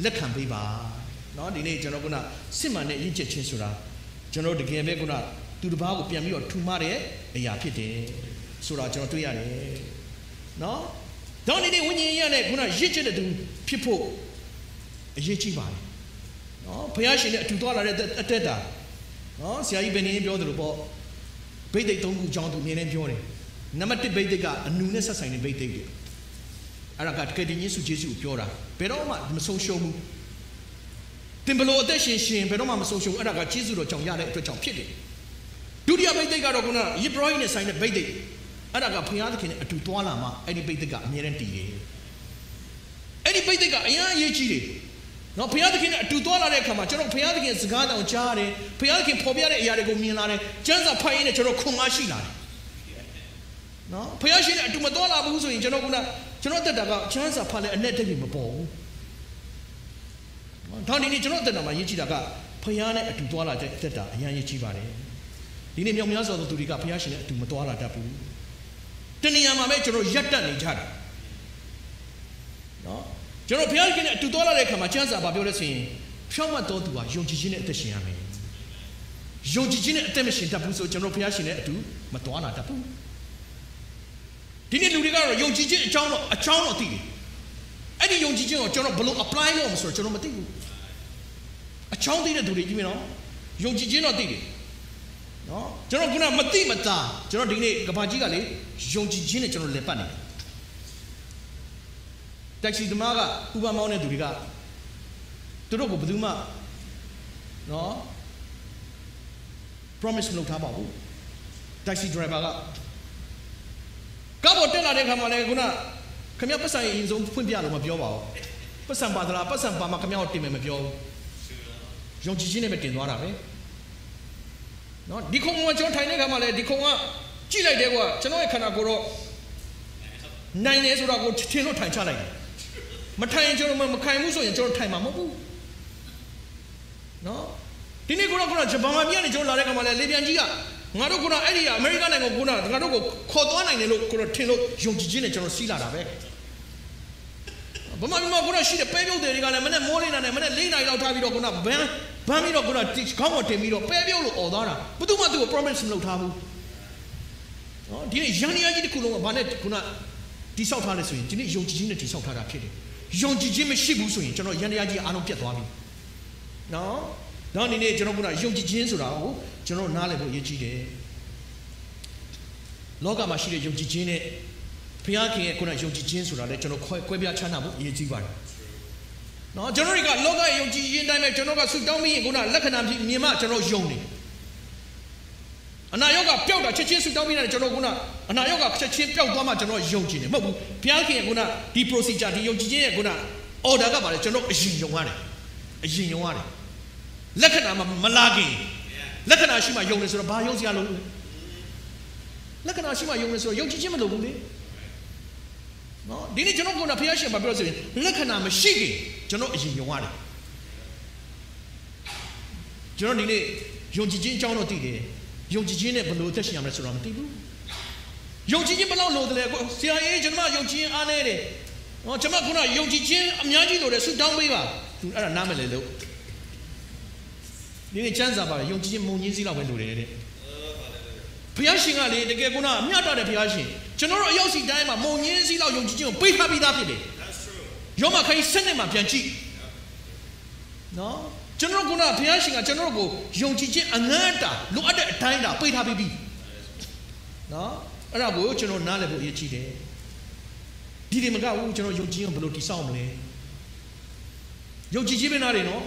လက်ခံပေးပါเนาะဒီနေ့ကျွန်တော်ကစစ်မှန်တဲ့ရင့်ချက်ချင်းဆိုတာကျွန်တော်တကယ်ပဲကသူတစ်ပါးကိုပြန်ပြီးတော့ထူမတဲ့အရာဖြစ်တယ်ဆိုတာကျွန်တော်တွေ့ရတယ်เนาะတော့ဒီနေ့ဝိညာဉ်ရတဲ့ခုနရင့်ချက်တဲ့သူဖြစ်ဖို့ အရေးကြီးပါတယ်နော်ဘုရားရှင်နဲ့အတူသွားလာတဲ့အတက်တာနော်ဆရာကြီးဘယ်နည်းပြောတယ်လို့ပေါ့ဘိတ်သိက်သုံးခုအကြောင်းသူအမြဲတမ်းပြောတယ်နံပါတ်1ဘိတ်သိက်ကအနူနဲ့ဆက်ဆိုင်တဲ့ဘိတ်သိက်တွေအဲ့ဒါကတကယ်တင်ယေရှုဂျေစုကိုပြောတာဘယ်တော့မှမဆုံးရှုံးဘူးတင်ဘလို့အသက်ရှင်ရှင်ဘယ်တော့မှမဆုံးရှုံးဘူးအဲ့ဒါကဂျေစုတော်ကြောင့်ရတဲ့အတွက်ကြောင့်ဖြစ်တယ်ဒုတိယဘိတ်သိက်ကတော့ခုနယေဘရဟိနဲ့ဆိုင်တဲ့ဘိတ်သိက်အဲ့ဒါကဘုရားသခင်နဲ့အတူသွားလာမှအဲ့ဒီဘိတ်သိက်ကအမြဲတမ်းတည်တယ်အဲ့ဒီဘိတ်သိက်ကအရင်အရေးကြီးတယ် နော်ဘုရားသခင်နဲ့အတူသွားလာတဲ့အခါမှာကျွန်တော်ဘုရားသခင်စကားတောင်ကြားတယ်ဘုရားသခင်ဖော်ပြတဲ့အရာတွေကိုမြင်လာတယ်ကျမ်းစာဖတ်ရင်းနဲ့ကျွန်တော်ခွန်အားရှိလာတယ်နော်ဘုရားရှင်နဲ့အတူမသွားလာဘူးဆိုရင်ကျွန်တော်ကကျွန်တော်တက်တာကကျမ်းစာဖတ်လဲအနဲ့တက်ပြီးမပေါ်ဘူးနော်ဒါဒီနေ့ကျွန်တော်တက်တာမှာရေးကြည့်တာကဘုရားနဲ့အတူသွားလာတဲ့တက်တာအရင်ရေးကြည့်ပါတယ်ဒီနေ့မြောက်များစွာသောသူတွေကဘုရားရှင်နဲ့အတူမသွားလာတတ်ဘူးတဏှာမှာပဲကျွန်တော်ရက်တက်နေကြတာနော် ကျွန်တော်ဘုရားခင်နဲ့အတူသွားလာတဲ့အခါမှာကျမ်းစာဘာပြောလဲဆိုရင်ဖြောင့်မတ်တော်သူဟာယုံကြည်ခြင်းနဲ့အသက်ရှင်ရမယ်ယုံကြည်ခြင်းနဲ့အသက်မရှင်တတ်ဘူးဆိုကျွန်တော်ဘုရားရှင်နဲ့အတူမသွားလာတတ်ဘူးဒီနေ့လူတွေကတော့ယုံကြည်ခြင်းအကြောင်းတော့အကြောင်းတော့သိတယ်အဲ့ဒီယုံကြည်ခြင်းကိုကျွန်တော်ဘယ်လို apply လုပ်မဆိုတော့ကျွန်တော်မသိဘူးအကြောင်းသိတဲ့သူတွေကြီးမင်းနော်ယုံကြည်ခြင်းတော့သိတယ်နော်ကျွန်တော်ခုနမသိမသာကျွန်တော်ဒီနေ့ကဘာကြီးကလေယုံကြည်ခြင်းနဲ့ကျွန်တော်လက်ပတ်နေတယ် တက်ဆီသမားကဥပမောင်းတဲ့သူတွေကသူတို့ကိုဘယ်သူမှနော် promise မလုပ်ထားပါဘူး taxi driver ကကားပေါ်တက်လာတဲ့ခါမှာလည်းခုနခမရပတ်စံရင်ဆုံးဖွင့်ပြလို့မပြောပါဘူးပတ်စံပါသလားပတ်စံပါမှခမရကိုတင်မယ်မပြောဘူးယုံကြည်ခြင်းနဲ့ပဲတင်သွားတာပဲနော်ဒီခုံကကျွန်တော်ထိုင်တဲ့ခါမှာလည်းဒီခုံကကြည့်လိုက်တယ်ကွာကျွန်တော်ရဲ့ခန္ဓာကိုယ်တော့နိုင်တယ်ဆိုတော့ကိုထင်လို့ထိုင်ချလိုက်တယ် မထိုင်ကျွန်တော်မခိုင်ဘူးဆိုရင်ကျွန်တော်ထိုင်မှာမဟုတ်ဘူးဒီနေ့ကတော့ကတော့ဂျပန်မှာပြန်နေကျွန်တော်လာတဲ့ခါမှာလဲလေပြန်ကြီးကငါတို့ကတော့အဲ့ဒီအမေရိကန်နိုင်ငံကိုကတော့ငါတို့ကိုခေါ်သွားနိုင်တယ်လို့ကတော့ထင်လို့ယုံကြည်ခြင်းနဲ့ကျွန်တော်စီးလာတာပဲဗမာပြည်မှာကတော့ရှိတဲ့ပဲပြုတ်တွေကလည်းမနဲ့မိုးလေးနာနဲ့မနဲ့လေးနိုင်လောက်ထားပြီးတော့ကတော့ဘန်းဘန်းပြီးတော့ကတော့ခေါင်းပေါ်တင်ပြီးတော့ပဲပြုတ်လို့អော်သွားတာဘယ်သူမှသူ့ကို promise မလုပ်ထားဘူးနော်ဒီနေ့ရန်ရကြီးတစ်ခုလုံးကဘာနဲ့ခုနတိဆောက်ထားလဲဆိုရင်ဒီနေ့ယုံကြည်ခြင်းနဲ့တိဆောက်ထားတာဖြစ်တယ် ယုံကြည်ခြင်းမရှိဘူးဆိုရင်ကျွန်တော်ရန်ရကြီးအားလုံးပြတ်သွားပြီနော်တော့ဒီနေ့ကျွန်တော်ကယုံကြည်ခြင်းဆိုတာကိုကျွန်တော်နားလည်ဖို့အရေးကြီးတယ်လောကမှာရှိတဲ့ယုံကြည်ခြင်းနဲ့ဘုရားခင်ရဲ့ခုနယုံကြည်ခြင်းဆိုတာလည်းကျွန်တော်ခွဲခွဲပြားခြားနာဖို့အရေးကြီးပါတယ်နော်ကျွန်တော်တွေကလောကရဲ့ယုံကြည်ခြင်းတိုင်းပဲကျွန်တော်ကဆုတောင်းပြီးရင်ခုနလက္ခဏာမြင်မှကျွန်တော်ယုံတယ် အနာရောဂါပျောက်တာချက်ချင်းဆုတောင်းပြီးတယ်ကျွန်တော်ခုနအနာရောဂါချက်ချင်းပျောက်သွားမှကျွန်တော်ယုံကြည်တယ်မဟုတ်ဘူးဘုရားခင်ကခုနဒီ procedure ဒီယုံကြည်ခြင်းရဲ့ခုန order ကပါလေကျွန်တော်အရင်ယုံရတယ်အရင်ယုံရတယ်လက္ခဏာမလာခင်လက္ခဏာရှိမှယုံတယ်ဆိုတော့ဘာယုံစရာလို့လက္ခဏာရှိမှယုံတယ်ဆိုတော့ယုံကြည်ခြင်းမလိုဘူးလေနော်ဒီနေ့ကျွန်တော်ကဘုရားရှင်ဘာပြောဆိုရင်လက္ခဏာမရှိခင်ကျွန်တော်အရင်ယုံရတယ်ကျွန်တော်ဒီနေ့ယုံကြည်ခြင်းအကြောင်းတော့သိတယ် ယုံကြည်ခြင်းနဲ့ဘယ်လိုသက်ရှင်ရမလဲဆိုတော့မသိဘူးယုံကြည်ခြင်းဘယ်လောက်လိုတယ်လဲဆရာကြီးကျွန်မယုံကြည်ခြင်းအားနေတယ်ဟောကျွန်မခုနယုံကြည်ခြင်းအများကြီးလိုတယ်ဆုတောင်းပေးပါသူအဲ့ဒါနားမလဲလို့ဒီနေ့ချမ်းသာပါယုံကြည်ခြင်းမုံကြီးစီးလောက်ပဲလိုတယ်တဲ့ဘုရားရှင်ကလေတကယ်ခုနမြတ်တာတဲ့ဘုရားရှင်ကျွန်တော်တို့အရောက်စီတိုင်းမှာမုံကြီးစီးလောက်ယုံကြည်ခြင်းကိုပေးထားပြီးသားဖြစ်တယ်ယောမခိုင်းစနစ်မှာပြန်ကြည့်နော် ကျွန်တော်ကဘုရားရှင်ကကျွန်တော်ကိုယုံကြည်ခြင်းအငန်းတာလိုအပ်တဲ့အတိုင်းတာပေးထားပြီးပြီနော်အဲ့ဒါကိုကျွန်တော်နားလည်ဖို့အရေးကြီးတယ်ဒီဒီမကဘူးကျွန်တော်ယုံကြည်ရင်ဘယ်လိုတည်ဆောက်မလဲယုံကြည်ခြင်းပဲနားတယ်နော်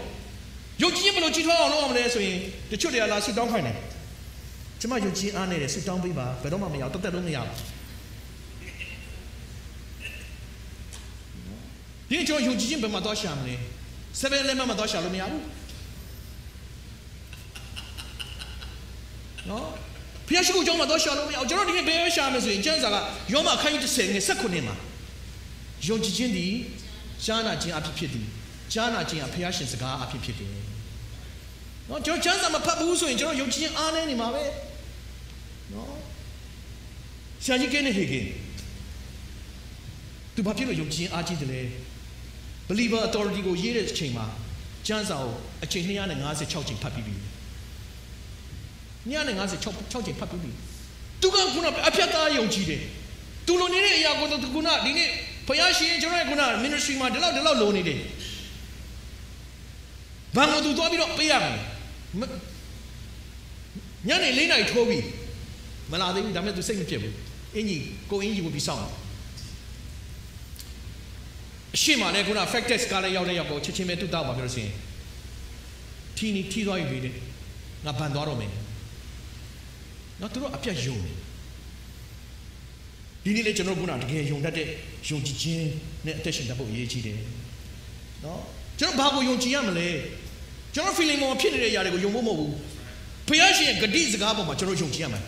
ယုံကြည်ခြင်းဘယ်လိုကြီးထွားအောင်လုပ်အောင်လဲဆိုရင်တချို့တွေကလာဆူတောင်းခိုင်းတယ်ကျွန်မယုံကြည်အားနေတယ်ဆူတောင်းပေးပါဘယ်တော့မှမရတက်တက်လုံးမရဘူးဒီကျွန်တော်ယုံကြည်ခြင်းဘယ်မှာတော့ရှာမလဲဆယ်ဘယ်လည်းမတော့ရှာလို့မရဘူး နော်ဖျက်ရှိခိုးကြောင်းမှာတော့ရှာလို့မရအောင်ကျွန်တော်ဒီနေ့ဘယ်ရှာမယ်ဆိုရင်ကျမ်းစာကယောမခိုင်း30ငယ်19မှာယုံကြည်ခြင်းသည်ရှားနာခြင်းအဖြစ်ဖြစ်သည်ရှားနာခြင်းအဖျားရှင်စကားအဖြစ်ဖြစ်တယ်နော်ကျွန်တော်ကျမ်းစာမဖတ်ဘူးဆိုရင်ကျွန်တော်ယုံကြည်ခြင်းအားနည်းနေမှာပဲနော်ဆရာကြီးကင်းနေဟေကင်းသူဘာဖြစ်လို့ယုံကြည်ခြင်းအားကြီးတယ်လဲ believer authority ကိုရေးတဲ့အချိန်မှာကျမ်းစာကိုအချိန်256ချိန်ဖတ်ပြီးပြီ 256 6ချိန်ဖတ်ပြီးပြီသူကခုနအဖြတ်သားယုံကြည်တယ်သူလိုနေတဲ့အရာကိုသူခုနဒီနေ့ဘုရားရှင်ကျွန်တော်ရဲ့ခုန ministry မှာဒီလောက်ဒီလောက်လိုနေတယ်ဘာလို့သူသွားပြီးတော့ပေးရမလဲညနေ၄နာရီထိုးပြီးမလာသေးဘူးဒါပေမဲ့သူစိတ်မဖြစ်ဘူးအင်ကြီးကိုအင်ကြီးကိုပြီးစောင့်တယ်အရှိမလည်းခုန fact test ကလည်းရောက်တဲ့ရောက်ကိုချက်ချင်းပဲတူတောက်ပါပြောလို့ရှိရင်ထီနီထီသွားပြီလေငါဗန်သွားတော့မယ် နော်သူတို့အပြတ်ယုံတယ်ဒီနေ့လေကျွန်တော်ခုနတကယ်ယုံတတ်တဲ့ယုံကြည်ခြင်းနဲ့အသက်ရှင်တတ်ဖို့အရေးကြီးတယ်နော်ကျွန်တော်ဘာကိုယုံကြည်ရမလဲကျွန်တော် feeling ပေါ်ဖြစ်နေတဲ့အရာတွေကိုယုံဖို့မဟုတ်ဘူးဖခင်ရှင်ရဲ့ဂတိစကားပေါ်မှာကျွန်တော်ယုံကြည်ရမယ်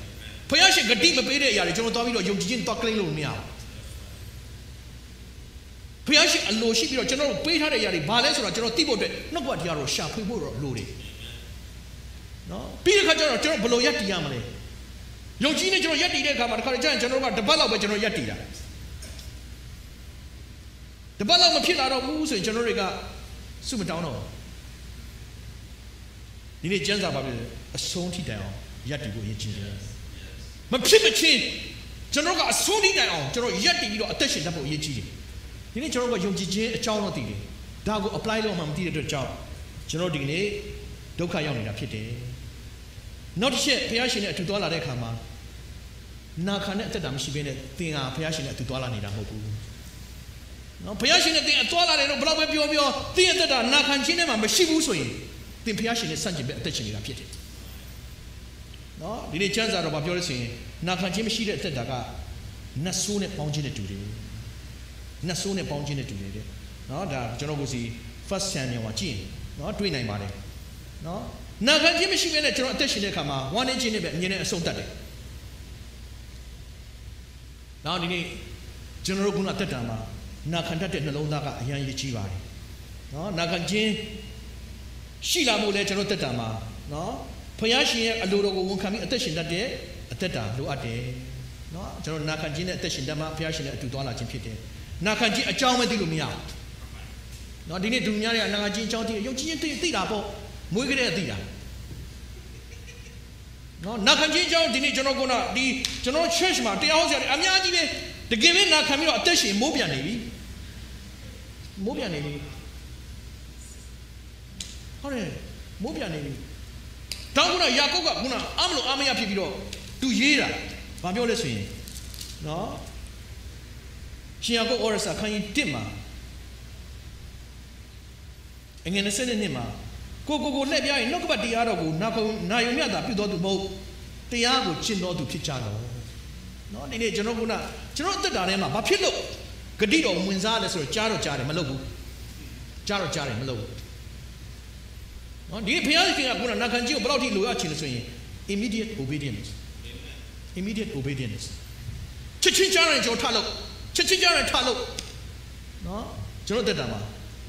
ဖခင်ရှင်ဂတိမပေးတဲ့အရာတွေကျွန်တော်သွားပြီးတော့ယုံကြည်ခြင်းတော့ claim လို့မရဘူးဖခင်ရှင်အလိုရှိပြီးတော့ကျွန်တော်တို့ပေးထားတဲ့အရာတွေဘာလဲဆိုတော့ကျွန်တော်သိဖို့အတွက်နှုတ်ကပတ်တရားတော်ရှာဖွေဖို့တော့လိုတယ်နော်ပြီးတဲ့ခါကျတော့ကျွန်တော်ဘယ်လိုရက်တည်ရမလဲ ယုံကြည်နေကျွန်တော်ရက်တည်တဲ့အခါမှာတစ်ခါကျရင်ကျွန်တော်ကတပတ်လောက်ပဲကျွန်တော်ရက်တည်တာတပတ်လောက်မဖြစ်လာတော့ဘူးဆိုရင်ကျွန်တော်တွေကစုမတောင်းတော့ဒီနေ့ကျမ်းစာပါပြီအဆုံးထိတိုင်အောင်ရက်တည်ဖို့အရေးကြီးတယ်မဖြစ်မချင်းကျွန်တော်ကအဆုံးထိတိုင်အောင်ကျွန်တော်ရက်တည်ပြီးတော့အသက်ရှင်တတ်ဖို့အရေးကြီးတယ်ဒီနေ့ကျွန်တော်ကယုံကြည်ခြင်းအကြောင်းတော့သိတယ်ဒါကို apply လုပ်မှမသိတဲ့အတွက်ကြောင့်ကျွန်တော်ဒီနေ့ဒုက္ခရောက်နေတာဖြစ်တယ်နောက်တစ်ချက်ဘုရားရှင်နဲ့အတူသွားလာတဲ့အခါမှာ နာခံတဲ့အသက်တာမရှိဘဲနဲ့သင်ဟာဘုရားရှင်နဲ့အတူသွားလာနေတာမဟုတ်ဘူးနော်ဘုရားရှင်နဲ့သင်အသွားလာတယ်လို့ဘယ်တော့ပဲပြောပြောသင်ရဲ့အသက်တာနာခံခြင်းနဲ့မှမရှိဘူးဆိုရင်သင်ဘုရားရှင်နဲ့ဆန့်ကျင်ဘက်အသက်ရှင်နေတာဖြစ်တယ်နော်ဒီနေ့ကျမ်းစာတော်မှာပြောလို့ဆိုရင်နာခံခြင်းမရှိတဲ့အသက်တာကနတ်ဆိုးနဲ့ပေါင်းခြင်းနဲ့တူတယ်နတ်ဆိုးနဲ့ပေါင်းခြင်းနဲ့တူတယ်တဲ့နော်ဒါကျွန်တော်ကိုစီ first Samuel မှာကြည့်ရင်နော်တွေ့နိုင်ပါတယ်နော်နာခံခြင်းမရှိဘဲနဲ့ကျွန်တော်အသက်ရှင်တဲ့အခါမှာဝမ်းနေခြင်းနဲ့ပဲအမြင်နဲ့အဆုံးတတ်တယ် နောက်ဒီနေ့ကျွန်တော်တို့ခုနတက်တာမှာနာခံတတ်တဲ့နှလုံးသားကအရန်ရည်ကြီးပါတယ်နော်နာခံခြင်းရှိလာမို့လဲကျွန်တော်တက်တာမှာနော်ဖယားရှင်ရဲ့အလိုတော်ကိုဝန်ခံပြီးအသက်ရှင်တတ်တဲ့အသက်တာလိုအပ်တယ်နော်ကျွန်တော်နာခံခြင်းနဲ့အသက်ရှင်တတ်မှဖယားရှင်နဲ့အတူသွားလာခြင်းဖြစ်တယ်နာခံခြင်းအကြောင်းမသိလို့မရဘူးနော်ဒီနေ့သူများတွေအနာခံခြင်းအကြောင်းသိရုပ်ချင်းသိသိတာပေါ့မွေးကလေးသိတာ နော်နာခံခြင်းအကြောင်းဒီနေ့ကျွန်တော်ကဒီကျွန်တော် church မှာတရားဟောဆရာတွေအများကြီးပဲတကယ်ပဲနာခံပြီးတော့အသက်ရှင်မိုးပြန်နေပြီမိုးပြန်နေပြီဟုတ်တယ်မိုးပြန်နေပြီတောင်းကယာကုပ်ကခုနအမလို့အမရဖြစ်ပြီးတော့သူရေးတာဘာပြောလဲဆိုရင်နော်ရှင်ယာကုပ်ဩရစာခန်းကြီး1မှာအငယ်20နှစ်မှာ ကိုကိုကိုလက်ပြရင်နှုတ်ကပတ်တရားတော်ကိုနာကုံနာယုံမြတာပြုတော်သူမဟုတ်တရားကိုကျင့်တော်သူဖြစ်ကြတော့နော်ဒီနေ့ကျွန်တော်ကကျွန်တော်အသက်တာထဲမှာဘာဖြစ်လို့ဂတိတော်ဝင်စားလဲဆိုတော့ကြားတော့ကြားတယ်မလုပ်ဘူးကြားတော့ကြားတယ်မလုပ်ဘူးနော်ဒီဘုရားရှင်ကခုနနာခံကြီးကိုဘယ်လောက်ထိလိုအပ်ချင်လဲဆိုရင် immediate obedience immediate obedience ချက်ချင်းကြားရင်ကျွန်တော်ထလို့ချက်ချင်းကြားရင်ထလို့နော်ကျွန်တော်တက်တာမှာ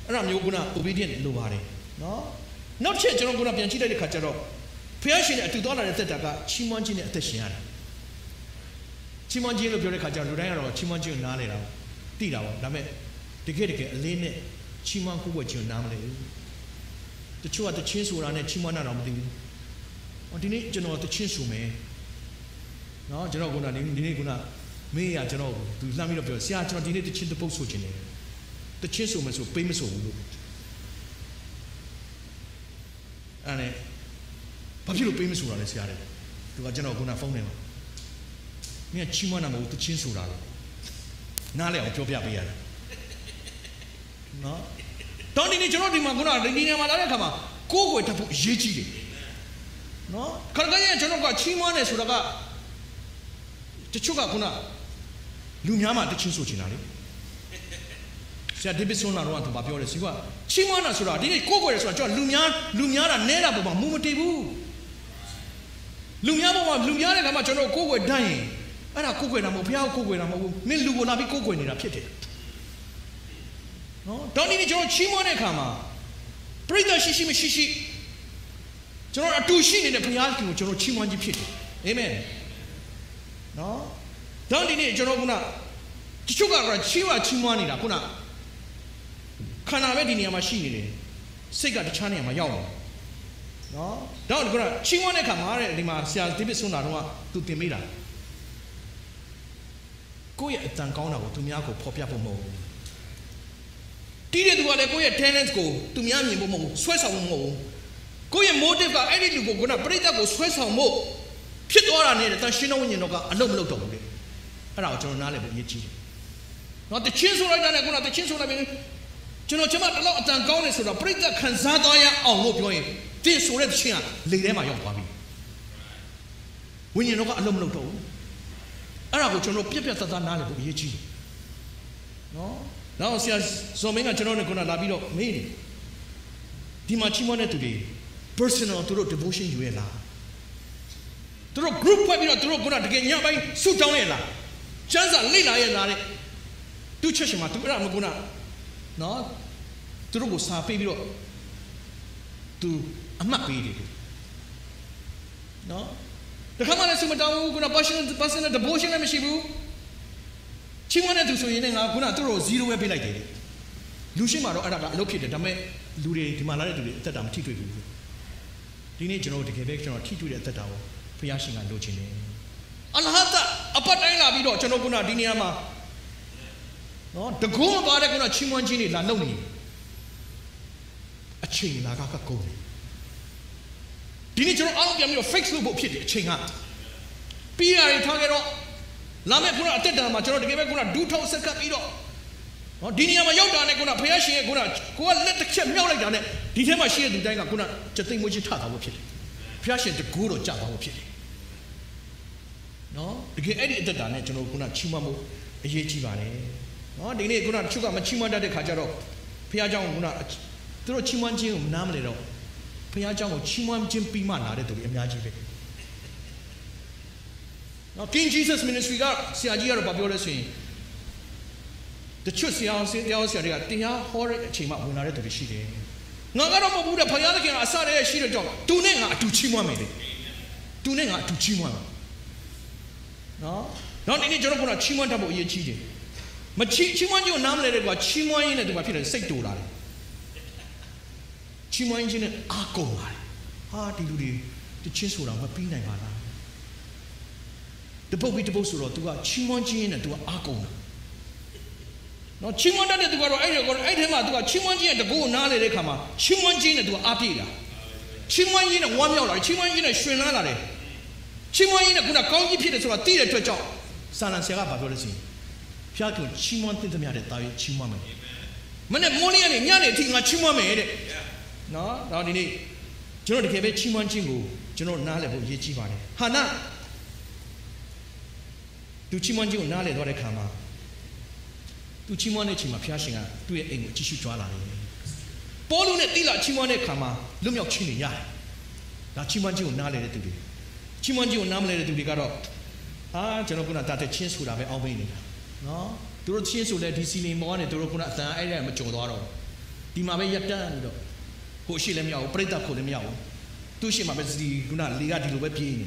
အဲ့ဒါမျိုးခုန obedient လိုပါတယ်နော် နောက်ချက်ကျွန်တော်ခုနပြန်ကြည့်လိုက်တဲ့ခါကျတော့ဘုရားရှင်နဲ့အတူသွားလာတဲ့တက်တာကချီးမွမ်းခြင်းနဲ့အသက်ရှင်ရတယ်ချီးမွမ်းခြင်းလို့ပြောတဲ့ခါကျတော့လူတိုင်းကတော့ချီးမွမ်းခြင်းကိုနားလေတာသိတာပေါ့ဒါပေမဲ့တကယ်တကယ်အလေးနဲ့ချီးမွမ်းကိုယ်ွယ်ခြင်းကိုနားမလဲဘူးတချို့ကတချင်းဆိုတာနဲ့ချီးမွမ်းတာတော့မသိဘူး။ဟောဒီနေ့ကျွန်တော်တချင်းဆိုမယ်။နော်ကျွန်တော်ကဒီဒီနေ့ကမေးရကျွန်တော်သူလှမ်းပြီးတော့ပြောဆရာကျွန်တော်ဒီနေ့တချင်းတပုတ်ဆိုချင်တယ်။တချင်းဆိုမယ်ဆိုပေးမဆိုဘူးလို့။ အဲ့နဲ့ဘာဖြစ်လို့ပေးမဆိုတာလဲဆရာတဲ့။သူကကျွန်တော်ကဖုန်းထဲမှာမင်းကချီးမွမ်းတာမဟုတ်တချင်းဆိုတာလို့နားလဲအောင်ပြောပြပေးရတယ်။နော်တောင်းဒီနေ့ကျွန်တော်ဒီမှာခုနဒီနေရာမှာလာတဲ့အခါမှာကိုယ်ကိုယ်တဖို့အရေးကြီးတယ်နော်ခါကရင်ကျွန်တော်ကချီးမွမ်းတယ်ဆိုတာကတချို့ကခုနလူများမှာတချင်းဆိုချင်တာလေ ဆရာဒေးဗစ်ဆွန်နာတော့သူဘာပြောလဲစီကချီးမွမ်းတာဆိုတာဒီနေ့ကိုယ်ကိုယ်ရဆိုတာကျွန်တော်လူများလူများတာနဲတာပုံမှာမူမတည်ဘူးလူများပုံမှာလူများတဲ့ခါမှာကျွန်တော်ကိုယ်ကိုယ်တန်းရင်အဲ့ဒါကိုယ်ကိုယ်တာမဟုတ်ဘုရားကိုယ်ကိုယ်တာမဟုတ်ဘူးမင်းလူကိုလာပြီးကိုယ်ကိုယ်နေတာဖြစ်တယ်နော်တောင်းဒီနေ့ကျွန်တော်ချီးမွမ်းတဲ့အခါမှာပြိဿရှိရှိမရှိရှိကျွန်တော်အတူရှိနေတဲ့ဘုရားခင်ကိုကျွန်တော်ချီးမွမ်းခြင်းဖြစ်တယ်အာမင်နော်တောင်းဒီနေ့ကျွန်တော်ခုနတချို့ကချီးဝါချီးမွမ်းနေတာခုန ခန္ဓာပဲဒီနေရာမှာရှိနေတယ်စိတ်ကတခြားနေရာမှာရောက်နေနော်တော့ခုနချီးမွမ်းတဲ့အခါမှာတဲ့ဒီမှာဆရာဒေးဗစ်ဆွန်နာတော့သူတင်မိတာကိုယ့်ရဲ့အတန်ကောင်းတာကိုသူများကိုဖော်ပြဖို့မဟုတ်ဘူးတီးတဲ့သူကလည်းကိုယ့်ရဲ့ talent ကိုသူများမြင်ဖို့မဟုတ်ဘူးဆွဲဆောင်ဖို့မဟုတ်ဘူးကိုယ့်ရဲ့ motive ကအဲ့ဒီလူကိုကပြိတ္တကိုဆွဲဆောင်ဖို့ဖြစ်သွားတာနဲ့တန်ရှင်းသောဝိညာဉ်တော်ကအလုံးမလုံးတော့ဘူးလေအဲ့ဒါကိုကျွန်တော်နားလည်ဖို့အရေးကြီးတယ်နော်တချင်းဆိုလိုက်တာနဲ့ခုနတချင်းဆိုလိုက်ပြီး ကျွန်တော်ကျမတလောက်အတန်ကောင်းနေဆိုတော့ပြိတ္တခံစားသွားရအောင်လို့ပြောရင်ဒီဆိုတဲ့တချင်းကလေထဲမှာရောက်သွားပြီဝိညာဉ်တော်ကအလုံးမလုံးတော့ဘူးအဲ့ဒါကိုကျွန်တော်ပြက်ပြက်သားသားနားလည်ဖို့အရေးကြီးတယ်နော်နောက်ဆရာဇော်မင်းကကျွန်တော်နဲ့ခုနလာပြီးတော့မေးတယ်ဒီမှာချီးမွမ်းတဲ့သူတွေ personal သူတို့ devotion ယူရလားသူတို့ group ဖွဲ့ပြီးတော့သူတို့ခုနတကယ်ညပိုင်းဆုတောင်းရလားကျမ်းစာလေ့လာရလားတဲ့သူချက်ရှင်မှာသူအဲ့ဒါမကုနာ နော်သူတို့ကိုစာပေးပြီးတော့သူအမှတ်ပေးတယ်နော်တခါမှလည်းဆုမတောင်းဘူးခုန personal personal devotion လည်းမရှိဘူးချီးမွမ်းတဲ့သူဆိုရင်လည်းငါခုနသူတို့0ပဲပေးလိုက်တယ်လူရှိမှတော့အဲ့ဒါကအလုပ်ဖြစ်တယ်ဒါပေမဲ့လူတွေဒီမှာလာတဲ့လူတွေအသက်တာမထိတွေ့ဘူးဒီနေ့ကျွန်တော်တကယ်ပဲကျွန်တော်ထိတွေ့တဲ့အသက်တာကိုဘုရားရှင်ကလိုချင်တယ်အလဟတ်အပတ်တိုင်းလာပြီးတော့ကျွန်တော်ခုနဒီနေရာမှာ နော်တကုံးပါတဲ့ခုနချီးမွမ်းခြင်းတွေလာလုပ်နေအချိန်လာကကကုန်တယ်ဒီနေ့ကျွန်တော်အားလုံးပြန်ပြီးတော့ fix လုပ်ဖို့ဖြစ်တယ်အချိန်ကပြီးရတယ်ထားခဲ့တော့လာမယ့်ခုနအသက်တာမှာကျွန်တော်တကယ်ပဲခုနဒူးထောက်ဆက်ကပ်ပြီးတော့နော်ဒီနေရာမှာရောက်တာနဲ့ခုနဖះရှင်ရဲ့ခုနကိုကလက်တစ်ချက်မြောက်လိုက်တာနဲ့ဒီထဲမှာရှိတဲ့သူတိုင်းကခုနစသိမ်မွေးချင်းထတာဖို့ဖြစ်တယ်ဖះရှင်တကူတော့ကြာသွားဖို့ဖြစ်တယ်နော်တကယ်အဲ့ဒီအသက်တာနဲ့ကျွန်တော်ခုနချီးမွမ်းမှုအရေးကြီးပါတယ် နော်ဒီနေ့ခုနတချို့ကမချီးမွမ်းတတ်တဲ့ခါကျတော့ဖះเจ้าကခုနသူတို့ချီးမွမ်းခြင်းကိုမနားမလဲတော့ဖះเจ้าကိုချီးမွမ်းခြင်းပြီးမှလာတဲ့သူတွေအများကြီးပဲနော် King Jesus Ministry ကဆရာကြီးကတော့ပြောလဲဆိုရင်တချို့ဆရာဆရာတရားဆရာတွေကတရားဟောတဲ့အချိန်မှဝင်လာတဲ့သူတွေရှိတယ် ငါကတော့မဟုတ်ဘူးတဲ့ဖခင်သခင်ကအစတည်းရှိတဲ့ကြောင့်သူနဲ့ငါအတူချီးမွမ်းမယ်လေသူနဲ့ငါအတူချီးမွမ်းမယ်နော်နောက်ဒီနေ့ကျွန်တော်ကချီးမွမ်းတတ်ဖို့အရေးကြီးတယ် မချီးချီးမွမ်းခြင်းကိုနားမလဲတဲ့ကွာချီးမွမ်းရင်းနဲ့သူကဖြစ်တယ်စိတ်တူလာတယ်ချီးမွမ်းခြင်းနဲ့အာကုန်လာတယ်ဟာဒီလူတွေတချင်းဆိုတာမပြီးနိုင်ပါလားတပုတ်ပြီးတပုတ်ဆိုတော့ तू ကချီးမွမ်းခြင်းနဲ့ तू ကအာကုန်တာနော်ချီးမွမ်းတတ်တဲ့ तू ကတော့အဲ့ဒီအဲ့ထဲမှာ तू ကချီးမွမ်းခြင်းရဲ့တကူကိုနားလေတဲ့ခါမှာချီးမွမ်းခြင်းနဲ့ तू ကအားပြေးတာချီးမွမ်းခြင်းနဲ့ဝမ်းမြောက်လာတယ်ချီးမွမ်းခြင်းနဲ့ရှင်လန်းလာတယ်ချီးမွမ်းခြင်းနဲ့ခုနကောင်းကြီးဖြစ်တယ်ဆိုတာသိတဲ့အတွက်ကြောင့်စာလန်ဆရာကဘာပြောလဲဆိုရင် ဖျားကိုချီးမွမ်းသင့်သမျှတဲ့တာ၍ချီးမွမ်းမယ်မနေ့မိုးလေးကနေညနေအထိငါချီးမွမ်းမယ်တဲ့နော်တော့ဒီနေ့ကျွန်တော်တကယ်ပဲချီးမွမ်းခြင်းကိုကျွန်တော်နားလည်ဖို့အရေးကြီးပါတယ်ဟာနာသူချီးမွမ်းခြင်းကိုနားလည်သွားတဲ့ခါမှာသူချီးမွမ်းတဲ့ချိန်မှာဖျားရှင်ကသူ့ရဲ့အိမ်ကိုကြည့်ရှုကြွားလာတယ်ပေါ်လူနဲ့တိလာချီးမွမ်းတဲ့ခါမှာလွတ်မြောက်ခြင်းတွေရတယ်ဒါချီးမွမ်းခြင်းကိုနားလည်တဲ့သူတွေချီးမွမ်းခြင်းကိုနားမလည်တဲ့သူတွေကတော့အာကျွန်တော်ကတာတဲ့ချင်းဆိုတာပဲအောင်းပေးနေတာ နော်သူတို့ချင်းဆိုလဲဒီစီလင်မောကနေသူတို့ကအတန်အဲ့ဒါမကြော်သွားတော့ဒီမှာပဲရက်တန်းပြီးတော့ဟိုရှိလည်းမရဘူးပြိတ္တခုလည်းမရဘူးသူရှိမှာပဲဒီခုနလေကဒီလိုပဲပြေးနေ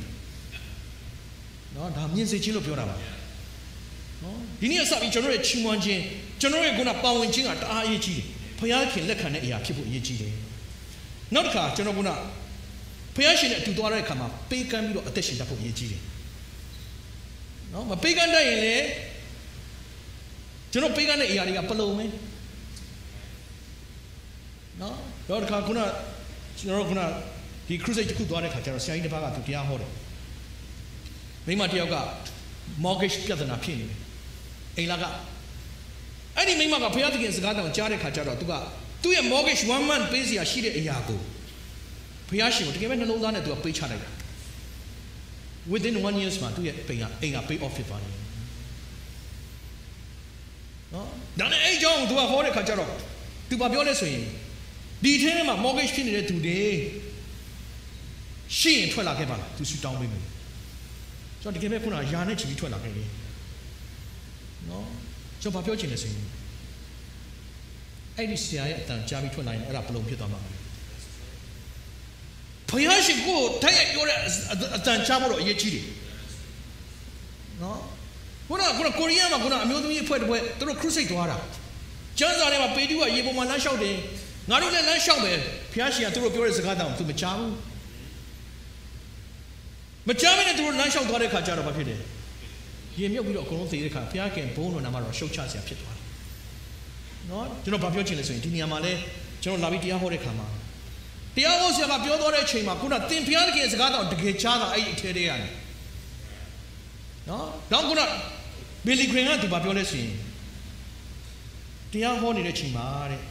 နော်ဒါမြင်စေခြင်းလို့ပြောတာပါနော်ဒီနေ့အစပြီးကျွန်တော်ရဲ့ချီးမွမ်းခြင်းကျွန်တော်ရဲ့ခုနပါဝင်ခြင်းကတအားအရေးကြီးတယ်ဖခင်လက်ခံတဲ့အရာဖြစ်ဖို့အရေးကြီးတယ်နောက်တစ်ခါကျွန်တော်ခုနဖခင်ရှင်နဲ့အတူသွားတဲ့အခါမှာပေးကမ်းပြီးတော့အသက်ရှင်တတ်ဖို့အရေးကြီးတယ်နော်မပေးကမ်းတတ်ရင်လေ ကျွန်တော်ပေးကမ်းတဲ့အရာတွေကပလုံမယ်နော်တော့တစ်ခါခုနကျွန်တော်ခုနဒီ crusade တစ်ခုသွားတဲ့ခါကျတော့ဆရာကြီးတစ်ပါးကသူတရားဟောတယ်မိမတယောက်က mortgage ပြဿနာဖြစ်နေတယ်အိမ်လာကအဲ့ဒီမိမကဘုရားသခင်စကားတောင်ကြားတဲ့ခါကျတော့သူကသူ့ရဲ့ mortgage 1 month ပေးစရာရှိတဲ့အရာကိုဘုရားရှင်ကိုတကယ်ပဲနှလုံးသားနဲ့သူကပေးချလိုက်တာ within 1 years မှာသူ့ရဲ့အိမ်ကအိမ်က pay off ဖြစ်သွားတယ် နော်ဒါနဲ့အဲ့ကြောင့်သူကဟောတဲ့ခါကျတော့သူဘာပြောလဲဆိုရင်ဒီထဲမှာ mortgage ဖြစ်နေတဲ့သူတွေရှင်းရင်ထွက်လာခဲ့ပါလားသူဆူတောင်းပေးမယ်ကျွန်တော်တကယ်ပဲခုနရာနဲ့ချီပြီးထွက်လာခဲ့တယ်နော်ကျွန်တော်ဘာပြောချင်လဲဆိုရင်အဲ့ဒီဆရာရဲ့အတန်ကြားပြီးထွက်လာရင်အဲ့ဒါဘလုံးဖြစ်သွားမှာဖယားရှင်ကိုတိုက်ရိုက်ပြောတဲ့အတန်ကြားဖို့တော့အရေးကြီးတယ်နော် ခုနကခုနကိုရီးယားမှာခုနအမျိုးသမီးအဖွဲ့တစ်ဖွဲ့သူတို့ crusade သွားတာကျမ်းစာထဲမှာပေတူကရေပေါ်မှာလမ်းလျှောက်တယ်ငါတို့လည်းလမ်းလျှောက်မယ်ဖယားရှင်ကသူတို့ပြောတဲ့စကားတောင်သူမချဘူးမချမ်းမနဲ့သူတို့လမ်းလျှောက်သွားတဲ့ခါကျတော့ဘာဖြစ်လဲရေမြုပ်ပြီးတော့အကုန်လုံးသေတဲ့ခါဘုရားခင်ဘုန်းတော်နာမှာတော့ရှုတ်ချစရာဖြစ်သွားတယ်နော်ကျွန်တော်ဘာပြောချင်လဲဆိုရင်ဒီနေရာမှာလဲကျွန်တော်လာပြီးတရားဟောတဲ့ခါမှာတရားဟောဆရာကပြောသွားတဲ့အချိန်မှာခုနသင်ဘုရားခင်စကားတော့တကယ်ချားတာအဲ့ဒီအထဲထဲရတယ်နော်တော့ခုန ဘီလီဂရင်ကသူဘာပြောလဲဆိုရင်တရားဟောနေတဲ့အချိန်မှာတဲ့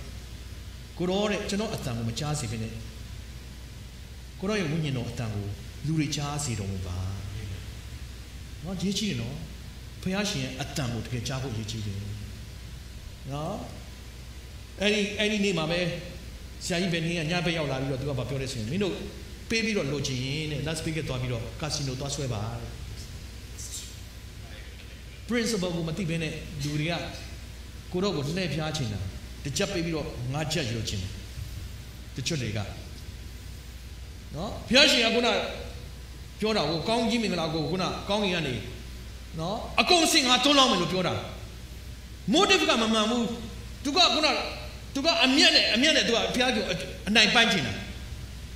ကိုရောတဲ့ကျွန်တော်အတန်ကိုမကြားစေဘဲနဲ့ကိုရောရဲ့ဝိညာဉ်တော်အတန်ကိုလူတွေကြားစေတော်မူပါနော်ရေးကြည့်တယ်နော်ဖះရှင်ရဲ့အတန်ကိုတကယ်ကြားဖို့ရေးကြည့်တယ်နော်အဲ့ဒီအဲ့ဒီနေ့မှာပဲဆရာကြီးဘယ်နည်းကညဘက်ရောက်လာပြီးတော့သူကပြောတယ်ဆိုရင်မင်းတို့ပေးပြီးတော့လိုချင်ရင်တဲ့ Las Vegas သွားပြီးတော့ကာစီနိုသွားဆွဲပါတဲ့ principle ကိုမသိဘဲနဲ့လူတွေကကိုတော့ကိုလှည့်ဖျားချင်တာတစ်ချက်ပေးပြီးတော့ငါးချက်ယူချင်တယ်တချို့တွေကနော်ဘုရားရှင်ကခုနပြောတာကိုကောင်းကြီးမင်္ဂလာကိုခုနကောင်းကြီးကနေနော်အကုန်စင်ငါတွန်းလောက်မယ်လို့ပြောတာ motive ကမမှန်ဘူးသူကခုနသူကအမျက်နဲ့အမျက်နဲ့သူကဘုရားကိုအနိုင်ပိုင်းချင်တာ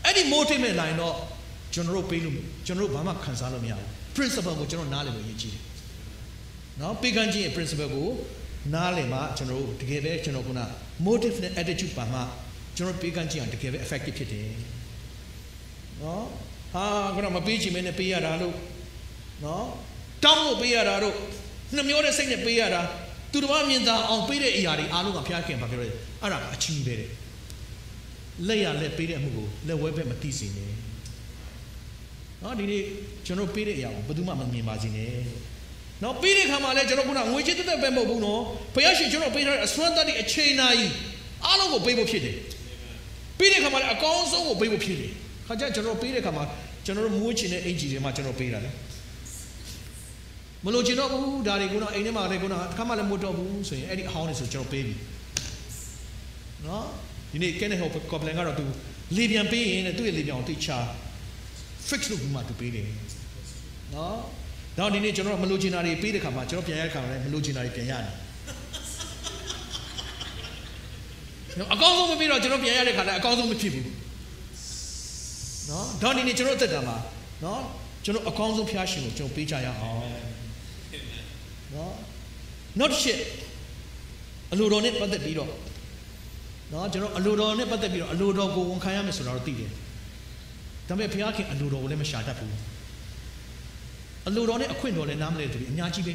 အဲ့ဒီ motive နဲ့လာရင်တော့ကျွန်တော်တို့ပေးလို့ကျွန်တော်တို့ဘာမှခံစားလို့မရဘူး principle ကိုကျွန်တော်နားလည်လို့ရည်ကြည်တယ် နော်ပေးကမ်းခြင်းရဲ့ principle ကိုနားလည်မှကျွန်တော်တို့တကယ်ပဲကျွန်တော်ခုန motive နဲ့ attitude ပါမှကျွန်တော်ပေးကမ်းခြင်းကတကယ်ပဲ effective ဖြစ်တယ်နော်ဟာခုနမပေးချင်မင်းနဲ့ပေးရတာလို့နော်တောင်းလို့ပေးရတာတို့နှမျောတဲ့စိတ်နဲ့ပေးရတာသူတော်မြင်သာအောင်ပေးတဲ့အရာတွေအားလုံးကဘုရားခင်ဘာပြောလဲအဲ့ဒါကအချီးပဲတဲ့လက်ရလက်ပေးတဲ့အမှုကိုလက်ဝဲဘက်မသိစေနဲ့နော်ဒီနေ့ကျွန်တော်ပေးတဲ့အရာကိုဘယ်သူမှမမြင်ပါစေနဲ့ နော်ပေးတဲ့ခါမှာလဲကျွန်တော်ခုနငွေချစ်တက်တက်ပဲမဟုတ်ဘူးနော်ဘုရားရှင်ကျွန်တော်ပေးထားတဲ့အစွမ်းတတ်တဲ့အချိန်နာကြီးအားလုံးကိုပေးဖို့ဖြစ်တယ်ပေးတဲ့ခါမှာလဲအကောင်းဆုံးကိုပေးဖို့ဖြစ်တယ်ခါကျကျွန်တော်ပေးတဲ့ခါမှာကျွန်တော်တို့မွေးချင်တဲ့အင်ဂျီတွေမှာကျွန်တော်ပေးတာလေမလို့ချင်တော့ဘူးဒါတွေကတော့အိမ်ထဲမှာလည်းကတော့တစ်ခါမှလည်းမွတ်တော့ဘူးဆိုရင်အဲ့ဒီအဟောင်းတွေဆိုကျွန်တော်ပေးပြီနော်ဒီနေ့ကဲနေဟောကော်ပလန်ကတော့သူလေပြန်ပေးရင်တဲ့သူ့ရဲ့လေပြန်ကိုတိတ်ချ fix လုပ်ပြီးမှသူပေးတယ်နော် တော့ဒီနေ့ကျွန်တော်မလိုချင်တာတွေပေးတဲ့ခါမှာကျွန်တော်ပြန်ရတဲ့ခါမှာလည်းမလိုချင်တာတွေပြန်ရတယ်နော်အကောင်းဆုံးမပြီးတော့ကျွန်တော်ပြန်ရတဲ့ခါလည်းအကောင်းဆုံးမဖြစ်ဘူးနော်တော့ဒီနေ့ကျွန်တော်အသက်တာမှာနော်ကျွန်တော်အကောင်းဆုံးဖျားရှင်ကိုကျွန်တော်ပေးကြရအောင်နော်နောက်တစ်ချက်အလိုတော်နဲ့ပတ်သက်ပြီးတော့နော်ကျွန်တော်အလိုတော်နဲ့ပတ်သက်ပြီးတော့အလိုတော်ကိုဝန်ခံရမယ်ဆိုတာတော့သိတယ်ဒါပေမဲ့ဘုရားခင်အလိုတော်ကိုလည်းမရှာတတ်ဘူး အလိုတော်နဲ့အခွင့်တော်လည်းနားမလဲသူအများကြီးပဲ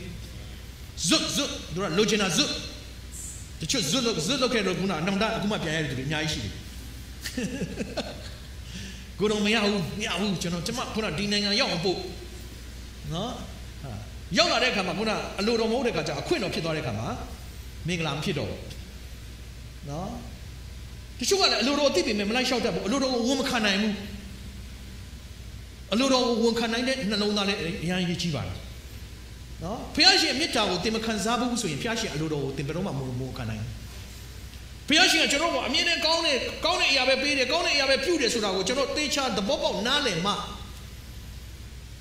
ဇွတ်ဇွတ်တို့ကလိုချင်တာဇွတ်တချို့ဇွတ်လို့ဇွတ်လို့ခဲ့တော့ခုနနောင်တအခုမှပြန်ရတဲ့သူတွေအများကြီးရှိတယ်ကိုတော့မရဘူးမရဘူးကျွန်တော်ကျမခုနဒီနိုင်ငံရောက်အောင်ပို့နော်ဟာရောက်လာတဲ့အခါမှာခုနအလိုတော်မဟုတ်တဲ့အခါကျအခွင့်တော်ဖြစ်သွားတဲ့အခါမှာမင်္ဂလာမဖြစ်တော့ဘူးနော်တချို့ကလည်းအလိုတော်သိပြီမလိုက်လျှောက်တတ်ဘူးအလိုတော်ကိုဝန်မခံနိုင်ဘူး အလိုတော်ကိုဝန်ခံနိုင်တဲ့နှလုံးသားလည်းအများကြီးကြီးပါတယ်နော်ဖះရှင်မေတ္တာကိုသင်မခံစားဘူးဆိုရင်ဖះရှင်အလိုတော်ကိုသင်ဘယ်တော့မှမဝန်ခံနိုင်ဘူးဖះရှင်ကကျွန်တော်တို့အမြင်နဲ့ကောင်းတဲ့ကောင်းတဲ့အရာပဲပေးတယ်ကောင်းတဲ့အရာပဲပြုတယ်ဆိုတာကိုကျွန်တော်သေချာသဘောပေါက်နားလည်မှ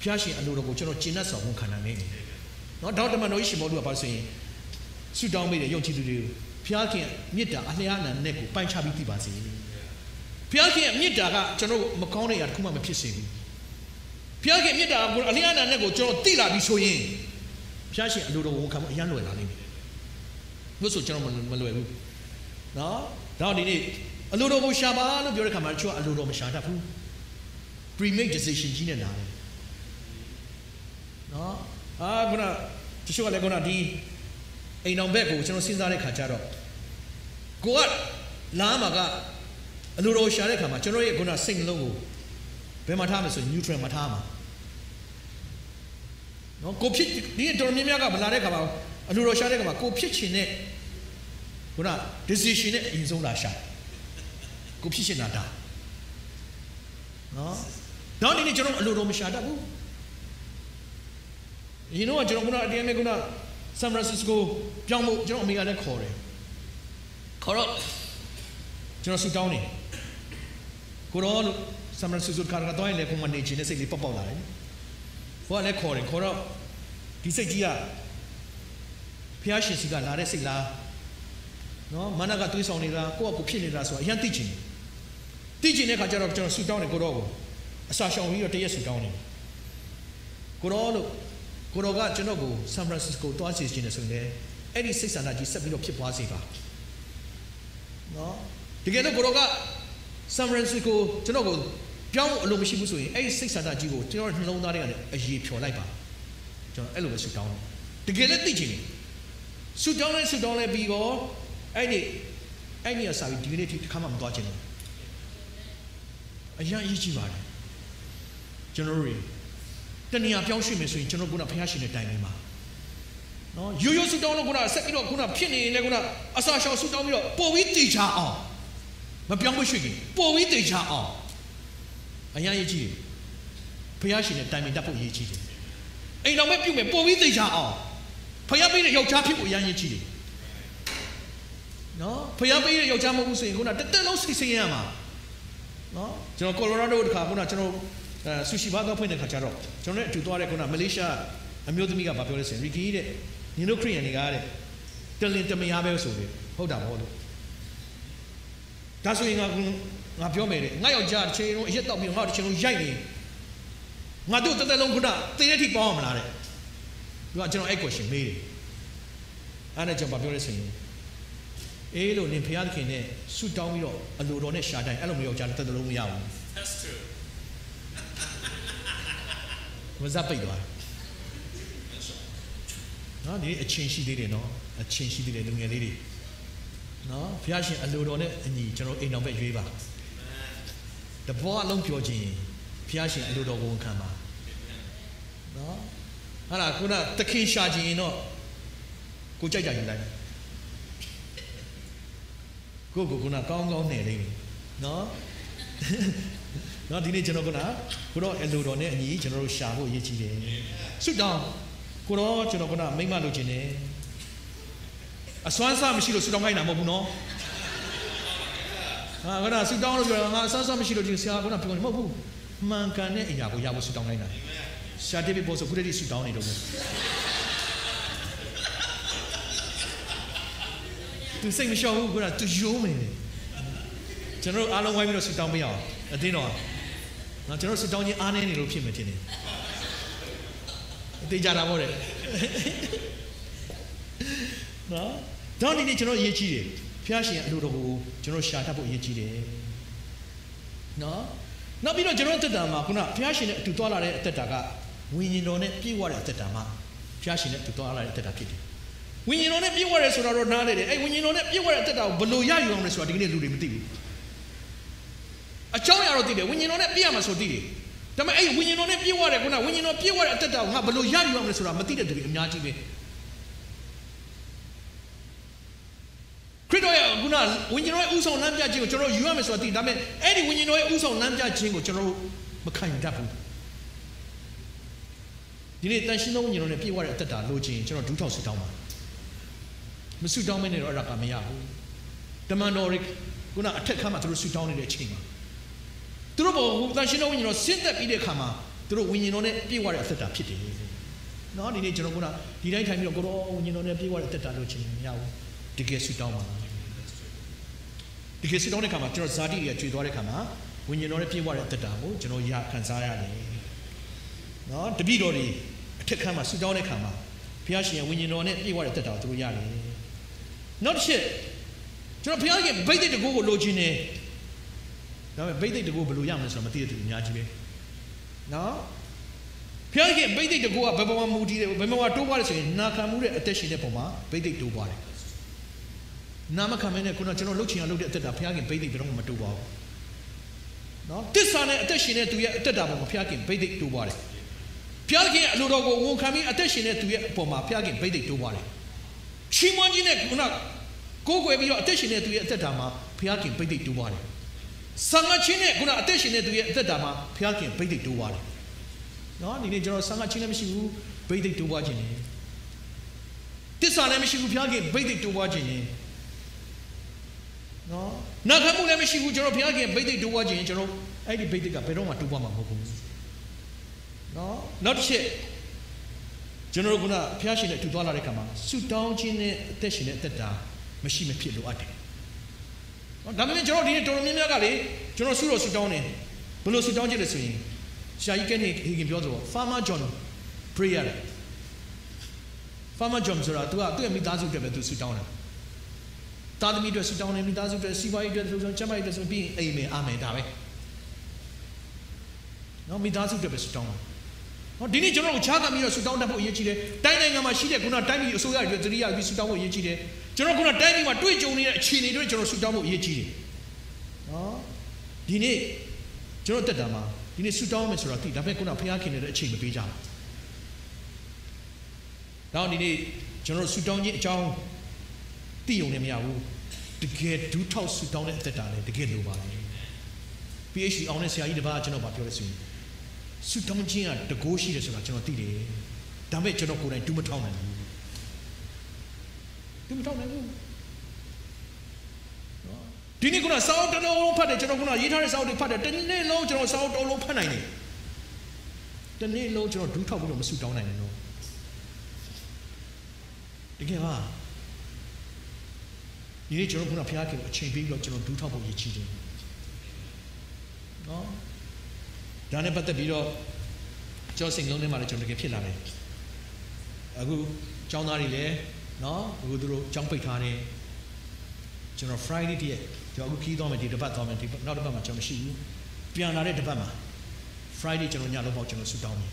ဖះရှင်အလိုတော်ကိုကျွန်တော်ကျင့်တတ်စွာဝန်ခံနိုင်တယ်နော်ဒေါက်တာမန်တော်ရှင်မောလူကပါဆိုရင်ဆုတောင်းမိတဲ့ယုံကြည်သူတွေကိုဖျားခင်မေတ္တာအလျားနာနဲ့ကိုပိုင်းခြားပြီးသိပါစေဖျားခင်မေတ္တာကကျွန်တော်မကောင်းတဲ့အရာတစ်ခုမှမဖြစ်စေဘူး ဖျားခင်မေတ္တာကအလျားနာနဲ့ကိုကျွန်တော်သိလာပြီဆိုရင်ဖျားရှင်အလိုတော်ဝန်ခံမှုအရန်လွယ်လာလိမ့်မယ်ဘုဆိုကျွန်တော်မလွယ်ဘူးနော်ဒါဒီနေ့အလိုတော်ကိုရှာပါလို့ပြောတဲ့ခါမှာတချို့အလိုတော်မရှာတတ်ဘူး pre-made decision ကြီးနဲ့လာတယ်နော်အာခုနတချို့ကလည်းခုနဒီအိမ်အောင်ဘက်ကိုကျွန်တော်စဉ်းစားတဲ့ခါကျတော့ကိုကလာမှာကအလိုတော်ရှာတဲ့ခါမှာကျွန်တော်ရဲ့ခုနစိတ်နှလုံးကိုဘယ်မှာထားမလဲဆိုရင် neutral မှာထားမှာ နော်ကိုဖြစ်ဒီတော်များများကဗလာတဲ့ခါမှာအလိုတော်ရှာတဲ့ခါမှာကိုဖြစ်ချင်တဲ့ခုန decision နဲ့အရင်ဆုံးလာရှာကိုဖြစ်ချင်တာဒါနော်တော့ဒီနေ့ကျွန်တော်အလိုတော်မရှာတတ်ဘူးရင်တော့ကျွန်တော်ခုနအတင်းနဲ့ခုနဆန်ဖရန်စစ္စကိုပြောင်းဖို့ကျွန်တော်အမေကလည်းခေါ်တယ်ခေါ်တော့ကျွန်တော်ဆူတောင်းနေကိုရောဆန်ဖရန်စစ္စကိုကာကတော့ရင်လည်းကိုမနေချင်တဲ့စိတ်လေးပေါက်ပေါက်လာတယ် ဟိုကလည်းခေါ်တယ်ခေါ်တော့ဒီစိတ်ကြီးကဖះရှင်စီကလာတဲ့စိတ်လားနော်မနကတွေးဆောင်နေတာကိုယ့်အကူဖြစ်နေတာဆိုတော့အရင်သိချင်တယ်သိချင်တဲ့ခါကျတော့ကျွန်တော်ဆူတောင်းတယ်ကိုရောကိုအစာရှောင်ပြီးတော့တရက်ဆူတောင်းတယ်ကိုရောလို့ကိုတော်ကကျွန်တော်ကိုဆန်ဖရန်စစ္စကိုတွားစီခြင်းနဲ့ဆိုရင်အဲ့ဒီစိတ်ဆန္ဒကြီးဆက်ပြီးတော့ဖြစ်ပွားစေပါနော်တကယ်တော့ကိုတော်ကဆန်ဖရန်စစ္စကိုကျွန်တော်ကို ပြောင်းအလိုမရှိဘူးဆိုရင်အဲ့ဒီစိတ်ဆန္ဒကြီးကိုကျွန်တော်နှလုံးသားထဲကနေအရေးဖြော်လိုက်ပါကျွန်တော်အဲ့လိုပဲဆူတောင်းတယ်တကယ်လည်းသိချင်တယ်ဆူတောင်းလဲဆူတောင်းလဲပြီးတော့အဲ့ဒီအဲ့ဒီအစာပြီးဒီနေ့ထိတစ်ခါမှမသွားချင်ဘူးအရင်အရေးကြီးပါတယ်ကျွန်တော်တို့တဏှာပြောင်းရွှေ့မယ်ဆိုရင်ကျွန်တော်ကဖះရှင်နဲ့တိုင်ပင်ပါနော်ရိုးရိုးဆူတောင်းလို့ခုနဆက်ပြီးတော့ခုနဖြစ်နေရင်လည်းခုနအစာရှောင်ဆူတောင်းပြီးတော့ပို့ပြီးတေချာအောင်မပြောင်းမရွှေ့ခင်ပို့ပြီးတေချာအောင် အရင်ရေးကြည့်ဖះရှင်နဲ့တိုင်ပင်တတ်ဖို့ရေးကြည့်တယ်အိမ်တော်မဲ့ပြုတ်မယ်ပို့ပြီးတေချာအောင်ဖះပေးတဲ့ယောက်ျားဖြစ်ဖို့အရင်ရေးကြည့်တယ်နော်ဖះပေးတဲ့ယောက်ျားမဟုတ်ဘူးဆိုရင်ခုနတက်တက်လုံးစိတ်ဆင်းရမှာနော်ကျွန်တော်ကိုလိုရာဒိုတခါခုနကျွန်တော်အဲဆူရှီဘာတော့ဖွင့်တဲ့ခါကျတော့ကျွန်တော်လည်းအတူသွားတဲ့ခုနမလေးရှားအမျိုးသမီးကဘာပြောလဲဆိုရင်ရီကီတဲ့ညီတို့ခရီးရန်တွေကတဲ့တလင်တမယားပဲဆိုတယ်ဟုတ်တာပေါ့လို့ဒါဆိုရင်ငါ ငါပြောမယ်တဲ့ငါယောက်ျားတစ်ချိန်လုံးအရက်တောက်ပြီးငါတစ်ချိန်လုံးရိုက်နေငါတို့တက်တက်လုံးခုနတေးတဲ့ထိပေါင်းအောင်မလားတဲ့သူကကျွန်တော်အဲ့ question မေးတယ်အဲ့ဒါကျွန်တော်ပြောလဲဆိုရင်အေးလို့နင်ဖျားသခင်နဲ့ဆူတောင်းပြီးတော့အလိုတော်နဲ့ရှာတိုင်းအဲ့လိုမျိုးယောက်ျားတက်တက်လုံးမရဘူး
That's true.
ဝဇပ်ပိတ်သွားနော်ဒီအချင်းရှိသေးတယ်နော်အချင်းရှိသေးတယ်လူငယ်လေးတွေနော်ဘုရားရှင်အလိုတော်နဲ့အညီကျွန်တော်အိမ်တော်ပဲရွေးပါ တဘောအလုံးပြောခြင်းဘုရားရှင်အလိုတော်ကိုဝန်ခံပါနော်ဟာလားခုနသခင်ရှာခြင်းရင်တော့ကိုကြိုက်ကြယူလိုက်ကိုကိုကနာကောင်းကောင်းနေလိမ့်မယ်နော်နော်ဒီနေ့ကျွန်တော်ကနာကိုတော့အလိုတော်နဲ့အညီကျွန်တော်တို့ရှာဖို့ရည်ကြီးတယ်ဆုတောင်းကိုတော့ကျွန်တော်ကနာမိမ့်မလုပ်ခြင်းတယ်အစွမ်းစားမရှိလို့ဆုတောင်းခိုင်းတာမဟုတ်ဘူးနော် ဟာကဆူတောင်းလို့ပြောတာငါအဆန်းဆန်းမရှိလို့ဒီဆရာကပြောနေမဟုတ်ဘူးမှန်ကန်တဲ့အရာကိုရဖို့ဆူတောင်းလိုက်တာရှာတေးပြီးပေါ်ဆိုခုတည်းဆူတောင်းနေတော့သူစိတ်မလျှော့ဘူးကသူယိုးမယ်ကျွန်တော်အားလုံးဝိုင်းပြီးတော့ဆူတောင်းပေးအောင်အတင်းတော့နော်ကျွန်တော်ဆူတောင်းခြင်းအားနည်းနေလို့ဖြစ်မယ်ထင်တယ်အသေးကြတာပေါ့တဲ့နော်တော့ဒီနေ့ကျွန်တော်ရေးကြည့်တယ် ဖျားရှင်အလိုတော်ကိုကျွန်တော်ရှာတတ်ဖို့ရေးကြည့်တယ်နော်နောက်ပြီးတော့ကျွန်တော်တက်တာမှာခုနဖျားရှင်နဲ့အတူသွားလာတဲ့အသက်တာကဝိညာဉ်တော်နဲ့ပြည့်ဝတဲ့အသက်တာမှာဖျားရှင်နဲ့အတူသွားလာတဲ့အသက်တာဖြစ်တယ်ဝိညာဉ်တော်နဲ့ပြည့်ဝရဲဆိုတာတော့နားလေတယ်အဲ့ဝိညာဉ်တော်နဲ့ပြည့်ဝတဲ့အသက်တာကိုဘယ်လိုရယူအောင်လဲဆိုတာဒီကနေ့လူတွေမသိဘူးအကြောင်းအရာတော့သိတယ်ဝိညာဉ်တော်နဲ့ပြည့်ရမှာဆိုသိတယ်ဒါပေမဲ့အဲ့ဝိညာဉ်တော်နဲ့ပြည့်ဝတဲ့ခုနဝိညာဉ်တော်ပြည့်ဝတဲ့အသက်တာကိုငါဘယ်လိုရယူအောင်လဲဆိုတာမသိတဲ့သူတွေအများကြီးပဲ ခရစ်တော်ရဲ့ခုနဝိညာဉ်တော်ရဲ့ဥဆောင်လမ်းပြခြင်းကိုကျွန်တော်ယူရမယ်ဆိုတာသိဒါပေမဲ့အဲ့ဒီဝိညာဉ်တော်ရဲ့ဥဆောင်လမ်းပြခြင်းကိုကျွန်တော်မခံယူတတ်ဘူးဒီနေ့တန်ရှင်းသောဝိညာဉ်တော်နဲ့ပြည့်ဝတဲ့အသက်တာလိုချင်ကျွန်တော်ဒူးထောက်ဆူတောင်းပါမဆူတောင်းမနေတော့အဲ့ဒါကမရဘူးတမန်တော်ရိခုနအထက်ခါမှာသူတို့ဆူတောင်းနေတဲ့အချိန်မှာသူတို့ဘောတန်ရှင်းသောဝိညာဉ်တော်ဆင်းသက်ပြီးတဲ့အခါမှာသူတို့ဝိညာဉ်တော်နဲ့ပြည့်ဝတဲ့အသက်တာဖြစ်တယ်နော်ဒီနေ့ကျွန်တော်ကဒီတိုင်းထိုင်ပြီးတော့ကိုရောဝိညာဉ်တော်နဲ့ပြည့်ဝတဲ့အသက်တာလိုချင်မရဘူး တကယ်ဆူတောင်းပါတကယ်ဆူတောင်းတဲ့အခါမှာကျွန်တော်ဇာတိတွေကကျွေသွားတဲ့အခါမှာဝိညာဉ်တော်နဲ့ပြည့်ဝတဲ့အသက်တာကိုကျွန်တော်ရခံစားရတယ်နော်တပိတော်တွေအထက်ခန်းမှာဆူတောင်းတဲ့အခါမှာဘုရားရှင်ရဲ့ဝိညာဉ်တော်နဲ့ပြည့်ဝတဲ့သက်တာကိုသူတို့ရတယ်နောက်တစ်ချက်ကျွန်တော်ဘုရားရှင်ဗိသိက်တကူကိုလိုချင်တယ်ဒါပေမဲ့ဗိသိက်တကူဘယ်လိုရမလဲဆိုတော့မသိတဲ့သူအများကြီးပဲနော်ဘုရားရှင်ဗိသိက်တကူကဘယ်ဘဝမူတည်တယ်ဘယ်ဘဝတိုးပွားတယ်ဆိုရင်နာခံမှုတဲ့အသက်ရှင်တဲ့ပုံမှာဗိသိက်တိုးပွားတယ် နာမခံမင်းနဲ့ခုနကျွန်တော်လှုပ်ချင်အောင်လှုပ်တဲ့အသက်တာဘုရားခင်ဗိသိက်ဘယ်တော့မှမတိုးပါဘူးနော်တစ္ဆာနဲ့အသက်ရှင်တဲ့သူရဲ့အသက်တာပုံမှာဘုရားခင်ဗိသိက်တိုးပွားတယ်ဘုရားခင်အလိုတော်ကိုဝန်ခံပြီးအသက်ရှင်တဲ့သူရဲ့အပေါ်မှာဘုရားခင်ဗိသိက်တိုးပွားတယ်ချီးမွမ်းခြင်းနဲ့ခုနကိုးကွယ်ပြီးတော့အသက်ရှင်တဲ့သူရဲ့အသက်တာမှာဘုရားခင်ဗိသိက်တိုးပွားတယ်ဆံငါချင်းနဲ့ခုနအသက်ရှင်တဲ့သူရဲ့အသက်တာမှာဘုရားခင်ဗိသိက်တိုးပွားတယ်နော်ဒီနေ့ကျွန်တော်ဆံငါချင်းလည်းမရှိဘူးဗိသိက်တိုးပွားခြင်းနဲ့တစ္ဆာလည်းမရှိဘူးဘုရားခင်ဗိသိက်တိုးပွားခြင်းနဲ့ နော်နာခံမှုလည်းမရှိဘူးကျွန်တော်ဘုရားခင်ဗိသိက်တိုးပွားခြင်းကျွန်တော်အဲ့ဒီဗိသိက်ကဘယ်တော့မှတိုးပွားမှာမဟုတ်ဘူးနော်နောက်တစ်ချက်ကျွန်တော်ကဘုရားရှင်နဲ့တူသွားလာတဲ့ခါမှာဆူတောင်းခြင်းနဲ့အသက်ရှင်တဲ့အသက်တာမရှိမဖြစ်လိုအပ်တယ်နော်ဒါပေမဲ့ကျွန်တော်ဒီနေ့တော်တော်များများကလေကျွန်တော်ဆူတော်ဆူတောင်းတယ်ဘယ်လိုဆူတောင်းကြလဲဆိုရင်ရှာကြီးကနေဟေကင်ပြောဆိုတော့ Farmer John prayer Farmer John ဆိုတာသူကသူ့ရဲ့မိသားစုအတွက်ပဲသူဆူတောင်းတယ် သားသမီးအတွက်ဆူတောင်းတယ်မိသားစုအတွက်စီးပွားရေးအတွက်ဆိုတော့ကျမကြီးအတွက်ဆိုပြီးအိမ်မယ်အာမယ်ဒါပဲနော်မိသားစုအတွက်ပဲဆူတောင်းတယ်ဟောဒီနေ့ကျွန်တော်တို့ခြားကပြီးတော့ဆူတောင်းတတ်ဖို့အရေးကြီးတယ်တိုင်းနိုင်ငံမှာရှိတဲ့ခုနတိုင်းပြည်အစိုးရတွေသတိရပြီးဆူတောင်းဖို့အရေးကြီးတယ်ကျွန်တော်ခုနတိုင်းပြည်မှာတွေ့ကြုံနေတဲ့အခြေအနေတွေကျွန်တော်ဆူတောင်းဖို့အရေးကြီးတယ်နော်ဒီနေ့ကျွန်တော်တက်တာမှာဒီနေ့ဆူတောင်းမယ်ဆိုတော့ဒီဒါပေမဲ့ခုနဖျားခင်နေတဲ့အချိန်မပေးကြဘူးနောက်ဒီနေ့ကျွန်တော်ဆူတောင်းခြင်းအကြောင်း သိုံနဲ့မရဘူးတကယ်ဒူးထောက်ဆူတောင်းတဲ့အသက်တာလည်းတကယ်လိုပါလေ PhD အောင်တဲ့ဆရာကြီးတပါးကျွန်တော်ဗာပြောလို့ဆိုရင်ဆူတောင်းခြင်းကတကိုးရှိတယ်ဆိုတာကျွန်တော်သိတယ်ဒါပေမဲ့ကျွန်တော်ကိုယ်တိုင်ဒူးမထောက်နိုင်ဘူးဒူးမထောက်နိုင်ဘူးဒီနေ့ကစာအုပ်တစ်လုံးဖတ်တယ်ကျွန်တော်ကရေးထားတဲ့စာအုပ်တွေဖတ်တယ်တနေ့လုံးကျွန်တော်စာအုပ်တစ်လုံးဖတ်နိုင်တယ်တနေ့လုံးကျွန်တော်ဒူးထောက်ပြီးတော့မဆူတောင်းနိုင်ဘူးနော်တကယ်ပါ ဒီနေ့ကျွန်တော်ခုနဖျားခင်အချိန်ပေးပြီးတော့ကျွန်တော်ဒူးထောက်ဖို့ရည်ချီတယ်နော်ဒါနဲ့ပတ်သက်ပြီးတော့ကျောင်းစိန်လုံးထဲမှာလည်းကျွန်တော်တကယ်ဖြစ်လာတယ်အခုကျောင်းသားတွေလည်းနော်အခုသူတို့ကျောင်းပိတ်ထားတယ်ကျွန်တော် Friday တည်းကျွန်တော်အခုခီးသွားမယ်ဒီတစ်ပတ်သွားမယ်ဒီနောက်တစ်ပတ်မှာကျွန်တော်မရှိဘူးပြန်လာတဲ့တစ်ပတ်မှာ Friday ကျွန်တော်ညလုံးပေါက်ကျွန်တော်ဆူတောင်းတယ်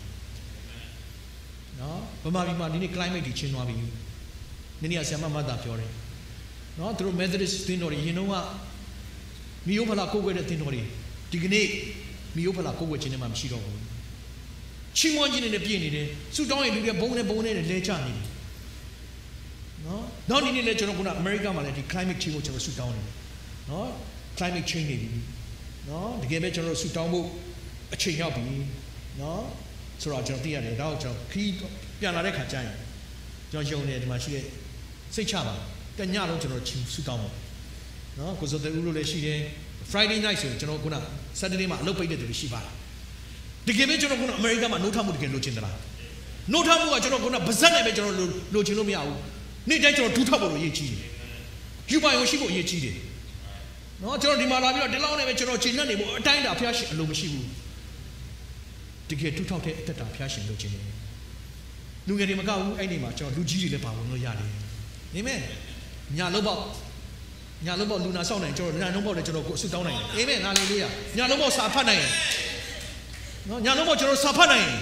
နော်ဗမာပြည်မှာဒီနေ့ climate ကြီးချင်းသွားပြီနည်းနည်းဆရာမမတ်တာပြောတယ် နော်သူတို့ Methodist သင်းတော်တွေရင်တော့ကမိယိုဖလာကိုယ်ွယ်တဲ့သင်းတော်တွေဒီကနေ့မိယိုဖလာကိုယ်ွယ်ခြင်းနဲ့မှမရှိတော့ဘူးချီးမွမ်းခြင်းနဲ့ပြည့်နေတယ်ဆူတောင်းရင်လူတွေဘုံနဲ့ဘုံနဲ့လဲချနေတယ်နော်နောက်ဒီနေ့လည်းကျွန်တော်ကအမေရိကမှာလည်းဒီ climate change ကိုကျွန်တော်ဆူတောင်းနေတယ်နော် climate change နေပြီနော်တကယ်ပဲကျွန်တော်ဆူတောင်းဖို့အချိန်ရောက်ပြီနော်ဆိုတော့ကျွန်တော်သိရတယ်ဒါတော့ကျွန်တော်ခီးပြန်လာတဲ့ခါကျရင်ကျွန်တော်ယုံနေဒီမှာရှိတဲ့စိတ်ချပါ တညလုံးကျွန်တော်ချီဆူတောင်းပါနော်ကိုစိုးတဲ့ဦးလို့လည်းရှိတယ် Friday night ဆိုရင်ကျွန်တော်ခုန Saturday မှာအလုပ်ပိတ်တဲ့သူတွေရှိပါတယ်တကယ်ပဲကျွန်တော်ခုနအမေရိကမှာနှုတ်ထမှုတကယ်လိုချင်သလားနှုတ်ထမှုကကျွန်တော်ခုနဗဇက်နဲ့ပဲကျွန်တော်လိုလိုချင်လို့မရဘူးနေ့တိုင်းကျွန်တော်ဒူးထောက်ဖို့လိုအရေးကြီးတယ်ယူပါရုံရှိဖို့အရေးကြီးတယ်နော်ကျွန်တော်ဒီမှာလာပြီးတော့ဒီလောက်နဲ့ပဲကျွန်တော်ချိန်နဲ့နေဖို့အတိုင်းတာဖျားရှင်အလိုမရှိဘူးတကယ်ဒူးထောက်တဲ့အသက်တာဖျားရှင်လိုချင်တယ်လူငယ်တွေမကဘူးအဲ့ဒီမှာကျွန်တော်လူကြီးတွေလည်းပါဝင်လို့ရတယ်အာမင် ညာလုံးပေါက်ညာလုံးပေါက်လူနာဆောက်နိုင်ကျွန်တော်ညာလုံးပေါက်လည်းကျွန်တော်ကိုအဆုတောင်းနိုင်တယ်အာမင်ဟာလေလုယာညာလုံးပေါက်စာဖတ်နိုင်တယ်နော်ညာလုံးပေါက်ကျွန်တော်စာဖတ်နိုင်တယ်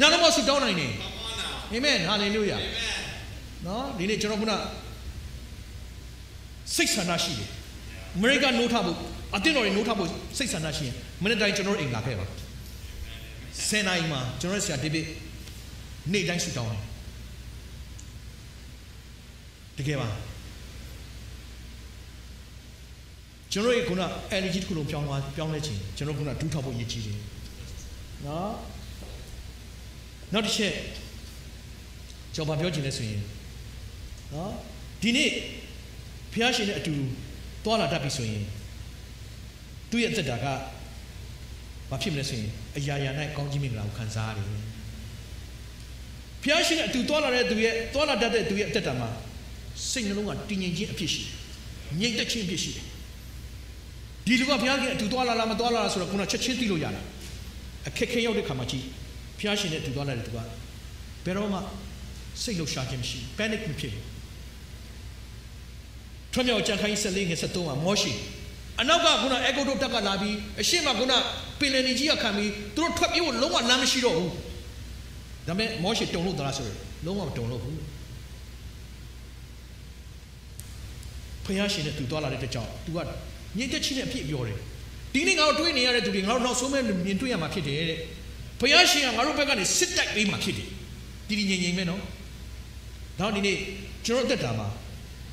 ညာလုံးပေါက်ဆုတောင်းနိုင်တယ်အာမင်ဟာလေလုယာနော်ဒီနေ့ကျွန်တော်ခုနစိတ်ဆန္ဒရှိတယ်အမေရိကန်နိုးထဖို့အတင်းတော်တွေနိုးထဖို့စိတ်ဆန္ဒရှိရင်မနေ့တိုင်းကျွန်တော်အိမ်လာခဲ့ပါဆယ်နိုင်မှာကျွန်တော်ဆရာဒေးဗစ်နေ့တိုင်းဆုတောင်းတယ်တကယ်ပါ ကျွန်တော်ရဲ့ခုန energy တစ်ခုလုံးပြောင်းသွားပြောင်းလဲခြင်းကျွန်တော်ခုနဒူးထောက်ဖို့ရည်ကြီးတယ်နော်နောက်တစ်ချက်ကျွန်တော်ပြောချင်လဲဆိုရင်နော်ဒီနေ့ဖျားရှင်နဲ့အတူတွာလာတတ်ပြီဆိုရင်သူ့ရဲ့အသက်တာကဘာဖြစ်မလဲဆိုရင်အရာရာ၌ကောင်းကြီးမင်္ဂလာကိုခံစားရတယ်ဖျားရှင်နဲ့အတူတွာလာတဲ့သူရဲ့တွာလာတတ်တဲ့သူရဲ့အသက်တာမှာစိတ်နှလုံးကတည်ငြိမ်ခြင်းအဖြစ်ရှိတယ်ငြိမ်သက်ခြင်းအဖြစ်ရှိတယ် ဒီလူကဘုရားခင်အတူသွားလာလားမသွားလာလားဆိုတော့ခုနချက်ချင်းသိလို့ရတာအခက်ခဲရောက်တဲ့ခါမှာကြည့်ဘုရားရှင်နဲ့အတူသွားလာတဲ့သူကဘယ်တော့မှစိတ်လှုပ်ရှားခြင်းမရှိ panic မဖြစ်ဘူးထွံ့မြောက်ကြံခိုင်း14ငယ်73မှာမောရှိအနောက်ကခုနအေဂုတ်တို့တက်ကလာပြီးအရှိမခုနပင်လယ်နေကြီးကခံပြီးသူတို့ထွက်ပြေးဖို့လုံးဝလမ်းမရှိတော့ဘူးဒါပေမဲ့မောရှိတုံလို့သလားဆိုတော့လုံးဝမတုံလို့ဘူးဖယားရှင်နဲ့သူသွားလာတဲ့တကြောင် तू က ညစ်တက်ချင်းနဲ့အဖြစ်ပြောတယ်ဒီနေ့ငါတို့တွေးနေရတဲ့သူတွေငါတို့နောက်ဆုံးမဲ့မြင်တွေ့ရမှာဖြစ်တယ်တဲ့ဘုရားရှင်ကငါတို့ဘက်ကနေစစ်တိုက်ပေးမှာဖြစ်တယ်တည်တည်ငြိမ်ငြိမ်ပဲနော်ဒါဒီနေ့ကျွန်တော်တက်တာမှာ